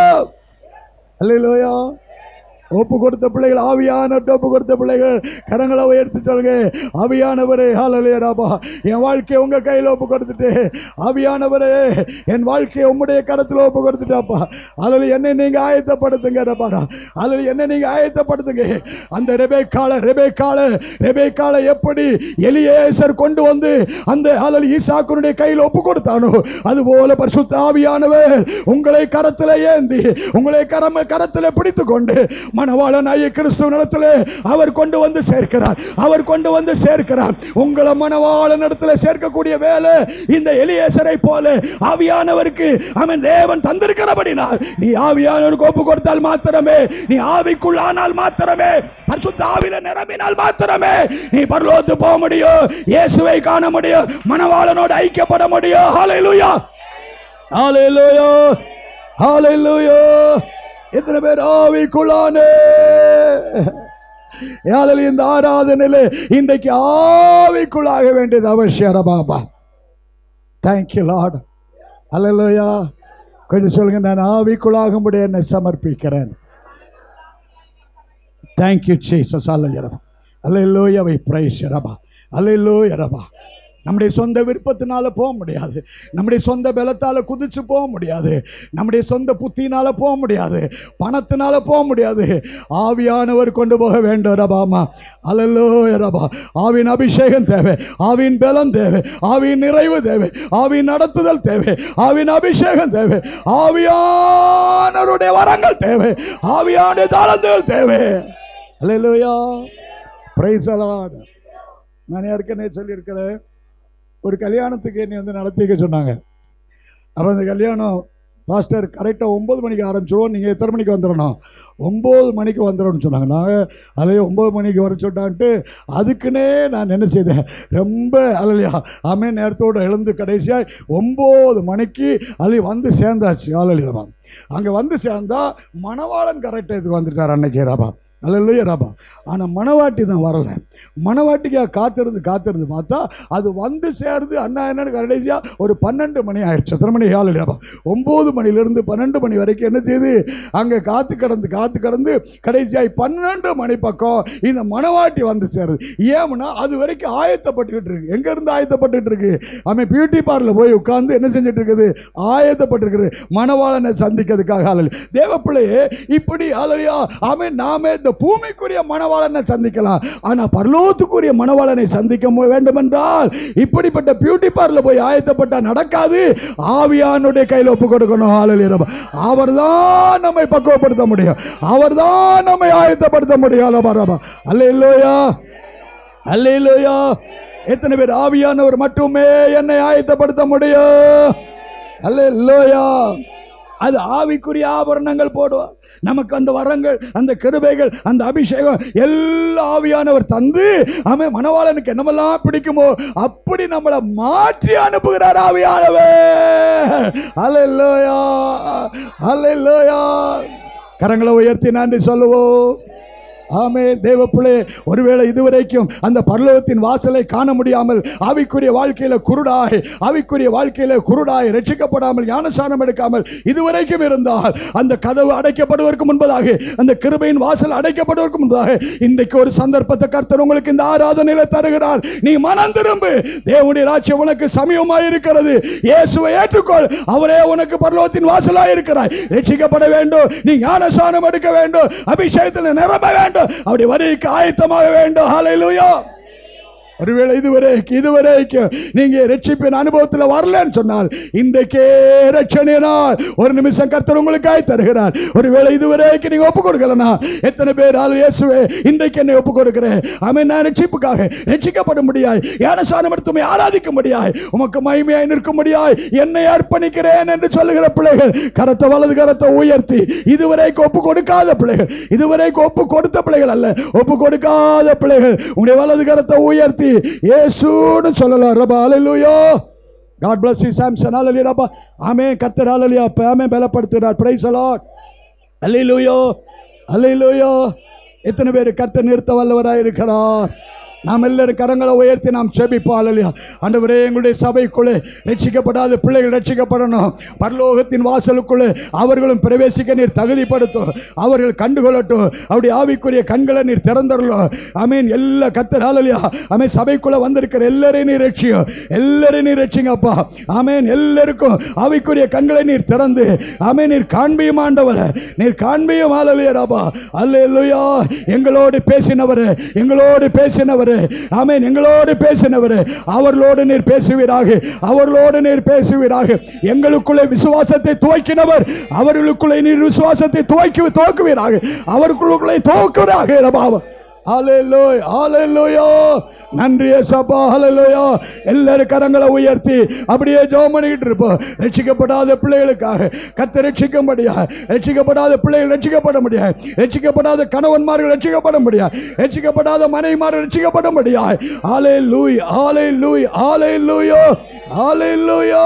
Speaker 1: அல்லையா ஒப்பு கொடுத்த பிள்ளைகள் ஆவியான ஒப்பு கொடுத்த பிள்ளைகள் கரங்களை உயர்த்தி சொல்லுங்க. ஆவியானவரே ஹalleluya என் வாழ்க்கையை உங்கள் கையில் ஒப்பு கொடுத்துட்டு ஆவியானவரே என் வாழ்க்கையை உம்முடைய கரத்தில் ஒப்பு கொடுத்துட்டாப்பா அதில் என்னை நீங்கள் ஆயத்தப்படுத்துங்க ரபாரா அதில் என்னை நீங்கள் ஆயத்தப்படுத்துங்க. அந்த ரெபேக்கால ரெபேக்கால ரெபேக்கால எப்படி எலியேசர் கொண்டு வந்து அந்த அலல் ஈசாக்குனுடைய கையில் ஒப்பு கொடுத்தானோ அதுபோல பரிசுத்த ஆவியானவர் உங்களை கரத்தில் ஏந்தி உங்களை கரம் கரத்தில் பிடித்து கொண்டு மணவாளனாய கிறிஸ்துவ இடத்துல அவர் கொண்டு வந்து சேர்க்கிறார். அவர் கொண்டு வந்து சேர்க்கிறார். உங்களை மணவாளன் இடத்துல சேர்க்கக்கூடிய வேலை இந்த எலியேசரை போல ஆவியானவருக்கு அவன் தேவன் தந்திருக்கிறபடினால் நீ ஆவியானவருக்கு ஒப்பு கொடுத்தால் மாத்திரமே. நீ ஆவிக்குள் ஆனால் மாத்திரமே. பரிசுத்த ஆவில நிரம்பினால் மாத்திரமே. நீ பரலோத்து போக முடியும் இயேசுவை காண முடியும் மணவாளனோடு ஐக்கியப்பட முடியும் ஹalleluya ஹalleluya ஹalleluya எத்தனை பேர் ஆவிக்குள்ளானே? யாழல் இந்த ஆராதனையில் இன்றைக்கு ஆவிக்குள்ளாக வேண்டியது அவசியம் பாபா தேங்க்யூ லார்ட் அல்லையா கொஞ்சம் சொல்லுங்க நான் ஆவிக்குள்ளாகும்படி என்னை சமர்ப்பிக்கிறேன். தேங்க்யூ ஜீசஸ் அல்லையரபா அல்லையிலோயவை பிரைஸ் ரபா. அல்லையிலோயரபா நம்முடைய சொந்த விருப்பத்தினால போக முடியாது. நம்முடைய சொந்த பலத்தால் குதிச்சு போக முடியாது. நம்முடைய சொந்த புத்தினால போக முடியாது. பணத்தினால போக முடியாது. ஆவியானவர் கொண்டு போக வேண்டும் ரபாமா அல்லல்லோ ரபா. ஆவின் அபிஷேகம் தேவை. ஆவின் பலம் தேவை. ஆவின் நிறைவு தேவை. ஆவின் நடத்துதல் தேவை. ஆவின் அபிஷேகம் தேவை. ஆவியானவருடைய வரங்கள் தேவை. ஆவியான தாளந்துகள் தேவை. அல்லையா பிரைஸ் நான் ஏற்கனவே சொல்லியிருக்கிறேன். ஒரு கல்யாணத்துக்கு என்னை வந்து நடத்திக்க சொன்னாங்க. அப்போ அந்த கல்யாணம் பாஸ்டர் கரெக்டாக ஒம்பது மணிக்கு ஆரம்பிச்சிடுவோம் நீங்கள் எத்தனை மணிக்கு வந்துடணும்? ஒம்பது மணிக்கு வந்துடணும்னு சொன்னாங்க. நாங்கள் அதே ஒம்பது மணிக்கு வர சொன்னான்ட்டு அதுக்குன்னே நான் என்ன செய்தேன்? ரொம்ப அலையா ஆமே நேரத்தோடு எழுந்து கடைசியாக ஒம்பது மணிக்கு அது வந்து சேர்ந்தாச்சு. ஆலலியமா அங்கே வந்து சேர்ந்தா மணவாளன் கரெக்டாக இதுக்கு வந்துட்டார் அன்னைக்கு ராபா? அல்ல ராபா. ஆனால் மணவாட்டி தான் வரலை. மணவாட்டிக்காக காத்திருந்து காத்திருந்து பார்த்தா அது வந்து சேருது அண்ணா என்னன்னு கடைசியாக ஒரு பன்னெண்டு மணி ஆயிடுச்சு. எத்தனை மணி? ஆள் ராபா. ஒம்பது மணிலேருந்து பன்னெண்டு மணி வரைக்கும் என்ன செய்யுது அங்கே காத்து கடந்து காத்து கடந்து கடைசியாகி பன்னெண்டு மணி பக்கம் இந்த மணவாட்டி வந்து சேருது. ஏம்னா அது வரைக்கும் ஆயத்தப்பட்டுக்கிட்டு இருக்கு. எங்கேருந்து ஆயத்தப்பட்டுட்டு இருக்கு? அவன் பியூட்டி பார்லர் போய் உட்காந்து என்ன செஞ்சுட்டு இருக்குது ஆயத்தப்பட்டுருக்குது மணவாளனை சந்திக்கிறதுக்காக ஆளல் தேவப்பிள்ளையே இப்படி ஆலையா அவன் நாமே இந்த பூமிக்குரிய மணவாளனை சந்திக்கலாம். ஆனால் பரலோகத்துக்குரிய மணவாளனை சந்திக்க மு- வேண்டும் என்றால் இப்படிப்பட்ட பியூட்டி பார்லர் போய் ஆயத்தப்பட்டா நடக்காது. ஆவியானுடைய கையில் ஒப்பு கொடுக்கணும். ஆலையில அவர்தான் நம்மை பக்குவப்படுத்த முடியும். அவர்தான் நம்மை ஆயத்தப்படுத்த முடியும். அல்ல அல்ல இல்லையா எத்தனை பேர் ஆவியானவர் மட்டுமே என்னை ஆயத்தப்படுத்த முடியும்? அல்ல இல்லையா அது ஆவிக்குரிய ஆபரணங்கள் போடுவார் நமக்கு அந்த வரங்கள் அந்த கிருபைகள் அந்த அபிஷேகம் எல்லா ஆவியானவர் தந்து அவன் மணவாளனுக்கு என்னமெல்லாம் பிடிக்குமோ அப்படி நம்மளை மாற்றி அனுப்புகிறார் ஆவியானவர். அல்லேலூயா அல்லேலூயா கரங்களை உயர்த்தி நன்றி சொல்லுவோம். ஆமே தேவ ஒருவேளை இதுவரைக்கும் அந்த பரலோகத்தின் வாசலை காண முடியாமல் ஆவிக்குரிய வாழ்க்கையில குருடாய் ஆவிக்குரிய வாழ்க்கையில குருடாய் ரட்சிக்கப்படாமல் ஞானசானம் எடுக்காமல் இதுவரைக்கும் இருந்தால் அந்த கதவு அடைக்கப்படுவதற்கு முன்பதாக அந்த கிருபையின் வாசல் அடைக்கப்படுவதற்கு முன்பதாக இன்றைக்கு ஒரு சந்தர்ப்பத்தை கர்த்தர் உங்களுக்கு இந்த ஆராதனையில தருகிறார். நீ மனம் திரும்பு. தேவனுடைய ராட்சியம் உனக்கு சமயமாய் இருக்கிறது. இயேசுவை ஏற்றுக்கொள். அவரே உனக்கு பரலோகத்தின் வாசலாக இருக்கிறார். ரட்சிக்கப்பட வேண்டும். நீ ஞானசானம் எடுக்க வேண்டும். அபிஷேகத்தில் நிரம்ப வேண்டும். வேண்டும். அப்படி வரைக்கு ஆயத்தமாக வேண்டும். ஹalleluya ஒருவேளை இதுவரைக்கு இதுவரைக்கும் நீங்க ரட்சிப்பின் அனுபவத்தில் வரலன்னு சொன்னால் இன்றைக்கே ரட்சணியனால் ஒரு நிமிஷம் கர்த்தர் உங்களுக்காய் தருகிறார். ஒருவேளை இதுவரைக்கும் நீங்க ஒப்பு கொடுக்கலனா எத்தனை பேர் ஆள் இயேசுவே இன்றைக்கு என்னை ஒப்பு கொடுக்கிறேன். அவன் நான் ரட்சிப்புக்காக ரட்சிக்கப்பட முடியாய் ஞானசானம் எடுத்துமை ஆராதிக்க முடியாய் உமக்கு மகிமையாய் நிற்க முடியாய் என்னை அர்ப்பணிக்கிறேன் என்று சொல்லுகிற பிள்ளைகள் கரத்தை வலது கரத்தை உயர்த்தி இதுவரைக்கு ஒப்பு கொடுக்காத பிள்ளைகள் இதுவரைக்கு ஒப்பு கொடுத்த பிள்ளைகள் அல்ல ஒப்பு கொடுக்காத பிள்ளைகள் உங்களுடைய வலது கரத்தை உயர்த்தி ஏசுன்னு சொல்லலாம். ரபா அலையிலூயோ காட் பிளஸ் யூ சாம்சன் ஹalleluya ரபா. ஆமென் கர்த்தர் ஹalleluya ஆமென் பலப்படுத்துகிறார். பிரைஸ் அலாட் அல்லேலூயோ அல்லேலூயோ எத்தனை பேர் கத்தை நிறுத்த வல்லவராய் இருக்கிறார் நாம் எல்லாரும் கரங்களை உயர்த்தி நாம் செபிப்போம். அல்லையா ஆண்டவரே எங்களுடைய சபைக்குள்ளே ரட்சிக்கப்படாத பிள்ளைகள் ரட்சிக்கப்படணும். பரலோகத்தின் வாசலுக்குள்ளே அவர்களும் பிரவேசிக்க நீர் தகுதிப்படுத்தும். அவர்கள் கண்டுகொள்ளட்டும் அப்படி ஆவிக்குரிய கண்களை நீர் திறந்தரலும். அமீன் எல்லா கத்தர் ஆலையா அமீன் சபைக்குள்ள வந்திருக்கிற எல்லாரையும் நீர் ரட்சியும். எல்லாரையும் நீர் ரட்சிங்கப்பா அமேன் எல்லாருக்கும் ஆவிக்குரிய கண்களை நீர் திறந்து. ஆமேன். நீர் காண்பியும் ஆண்டவர். நீர் காண்பியும் ஆளலியராப்பா ராபா. அல்லேலூயா எங்களோடு பேசினவர். எங்களோடு பேசினவர். ஆமென். எங்களோடு பேசினவர். அவர்களோடு நீர் பேசுவீராக. அவர்களோடு நீர் பேசுவீராக. எங்களுக்குள்ளே விசுவாசத்தை துவக்கினவர். அவர்களுக்குள்ளே நீர் விசுவாசத்தை துவக்கி துவக்குவீராக. அவர்களுக்குள்ளே துவக்குவீராக பாவம் ஹalleluya ஹalleluya நன்றி ஏசப்பா ஹalleluya எல்லாரும் கரங்களை உயர்த்தி அப்படியே ஜோம் பண்ணிக்கிட்டு இருப்போம். ரட்சிக்கப்படாத பிள்ளைகளுக்காக கத்தை ரட்சிக்க முடியாது ரட்சிக்கப்படாத பிள்ளைகள் ரட்சிக்கப்பட முடியாது ரட்சிக்கப்படாத கணவன்மார்கள் ரட்சிக்கப்பட முடியாது ரட்சிக்கப்படாத மனைவிமார்கள் ரட்சிக்கப்பட முடியாது ஆலை லூயோ ஆலை லூயோ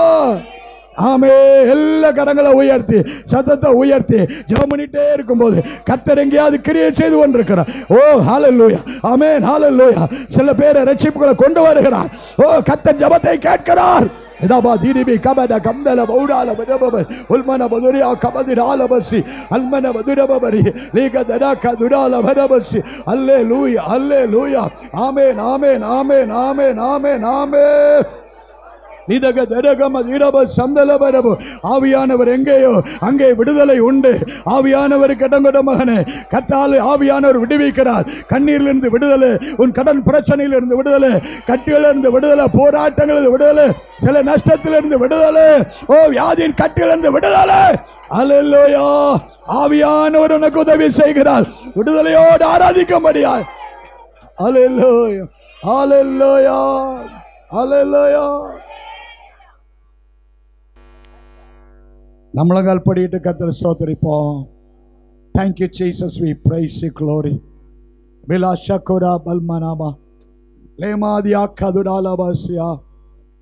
Speaker 1: ஆமே எல்லா கரங்களை உயர்த்தி சத்தத்தை உயர்த்தி ஜெபம் பண்ணிட்டே இருக்கும்போது கத்தர் எங்கேயாவது கிரியை செய்து கொண்டிருக்கிறார். ஓ ஹalleluya ஆமே ஹalleluya சில பேரை ரட்சிப்புகளை கொண்டு வருகிறார். ஓ கத்தர் ஜபத்தை கேட்கிறார். இதாபா தீரிபி கபட கம்தல பௌடால பதபப உல்மன பதுரியா கபதிரால பசி அல்மன பதுரபபரி லீக தடாக்க கதுரால பரபசி. அல்லே லூயா அல்லே லூயா ஆமே நாமே நாமே நாமே நாமே நாமே நிதக தரகம் தீரப சந்தலபரபு ஆவியானவர் எங்கேயோ? அங்கே விடுதலை உண்டு. ஆவியானவர் கடங்கட மகனே கத்தால் ஆவியானவர் விடுவிக்கிறார். கண்ணீரிலிருந்து விடுதலை உன் கடன் பிரச்சனையிலிருந்து விடுதலை கட்டிலிருந்து விடுதலை போராட்டங்களில் விடுதலை சில நஷ்டத்திலிருந்து விடுதலை ஓ வியாதியின் கட்டிலிருந்து விடுதலை. அலல்லோயா ஆவியானவர் உனக்கு உதவி செய்கிறார். விடுதலையோடு ஆராதிக்கும்படியாய். அலல்லோயா அலல்லோயா அலல்லோயா நம்மளங்கால் படிட்டு கத்திர ஸ்தோத்தரிப்போம். Thank you Jesus we praise you glory விலா ஷக்குரா பல்மனாமா லேமாதியா கதுடாலபாசியா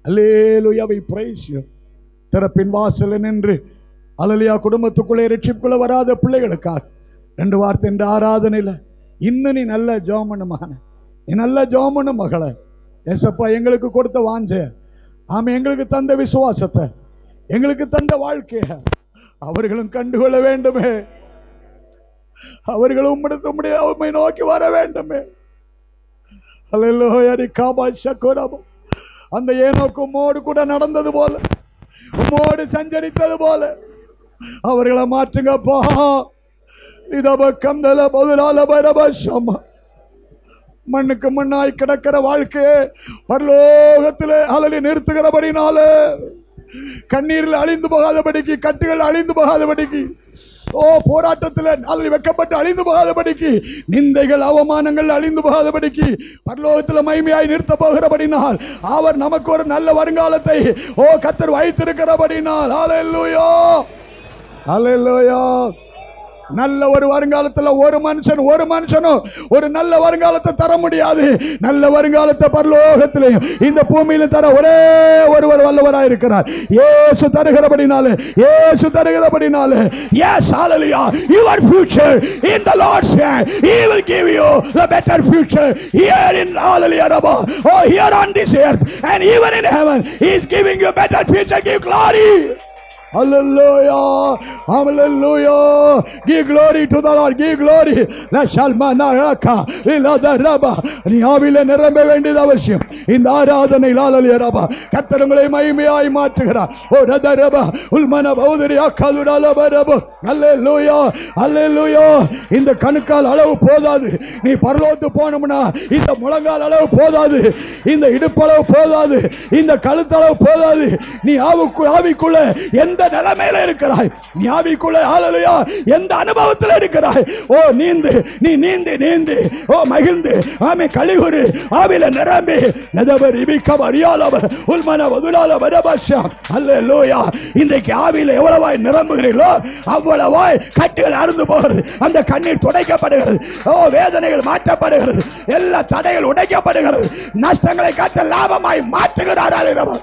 Speaker 1: அலேலுயா வி பிரைஸ் யூ திறப்பின் வாசலில் நின்று அலலியா குடும்பத்துக்குள்ளே ரட்சிப்புக்குள்ள வராத பிள்ளைகளுக்காக ரெண்டு வார்த்தை என்று ஆராதனையில் இன்னும் நீ நல்ல ஜோமனு மகனை நீ நல்ல ஜோமனு மகளை ஏசப்பா எங்களுக்கு கொடுத்த வாஞ்ச ஆமாம் எங்களுக்கு தந்த விசுவாசத்தை எங்களுக்கு தந்த வாழ்க்கைய அவர்களும் கண்டுகொள்ள வேண்டுமே. அவர்களும் உம்மிடத்து உம்முடைய உண்மை நோக்கி வர வேண்டுமே. அல்லேலூயா ரிகாபா ஷக்கோராபா. அந்த ஏனோக்கு உம்மோடு கூட நடந்தது போல உம்மோடு சஞ்சரித்தது போல அவர்களை மாற்றுங்கப்பா இதப கந்தல பதிலால பரபஷமா மண்ணுக்கு மண்ணாய் கிடக்கிற வாழ்க்கையை பரலோகத்தில் அலலி நிறுத்துகிறபடினால. கண்ணீரில் அழிந்து போகாதபடிக்கு கட்டுகள் அழிந்து போகாதபடிக்கு. ஓ போராட்டத்தில் அதில் வெக்கப்பட்டு அழிந்து போகாதபடிக்கு நிந்தைகள் அவமானங்கள் அழிந்து போகாதபடிக்கு பரலோகத்தில் மைமையாய் நிறுத்த போகிறபடினால் அவர் நமக்கு ஒரு நல்ல வருங்காலத்தை ஓ கத்தர் வைத்திருக்கிறபடினால் ஹalleluya ஹalleluya. நல்ல ஒரு வருங்காலத்துல ஒரு மனுஷன் ஒரு மனுஷனும் ஒரு நல்ல வருங்காலத்தை தர முடியாது நல்ல வருங்காலத்தை பரலோகத்திலையும் இந்த பூமியில தர ஒரே ஒருவர் வல்லவராய் இருக்கிறார் இயேசு தருகிறபடினாலே இயேசு தருகிறபடினாலே yes hallelujah your future in the lord's hand he will give you the better future here in hallelujah Rabba. oh here on this earth and even in heaven he is giving you better future give glory Hallelujah. Hallelujah. Give glory to the Lord. Give glory. La shalmana raka. Ilada raba. நீ ஆவில நிரம்ப வேண்டியது அவசியம் இந்த ஆராதனை லாலலிய ரபா கர்த்தர் உங்களை மகிமையாய் மாற்றுகிறார் ஓ ரத ரபா உல்மன பௌதரி அக்காலுடால பரபு அல்லேலூயா அல்லேலூயா இந்த கணுக்கால் அளவு போதாது நீ பரலோத்து போனோம்னா இந்த முழங்கால் அளவு போதாது இந்த இடுப்பளவு போதாது இந்த கழுத்தளவு போதாது நீ ஆவுக்கு ஆவிக்குள்ள எந்த நிலைமையில இருக்கிறாய். நீ ஆவிக்குள்ள ஆளலையா எந்த அனுபவத்தில் இருக்கிறாய்? ஓ நீந்து நீ நீந்து நீந்து ஓ மகிழ்ந்து ஆமை கழிவுறு ஆவில நிரம்பி எதவர் இபிக்கம் அறியாதவர் உள்மன வதுலால வரபாஷா லோயா இன்றைக்கு ஆவியில எவ்வளவாய் நிரம்புகிறீர்களோ அவ்வளவாய் கட்டுகள் அருந்து போகிறது. அந்த கண்ணீர் துடைக்கப்படுகிறது. ஓ வேதனைகள் மாற்றப்படுகிறது. எல்லா தடைகள் உடைக்கப்படுகிறது. நஷ்டங்களை காட்ட லாபமாய் மாற்றுகிறார் அவர்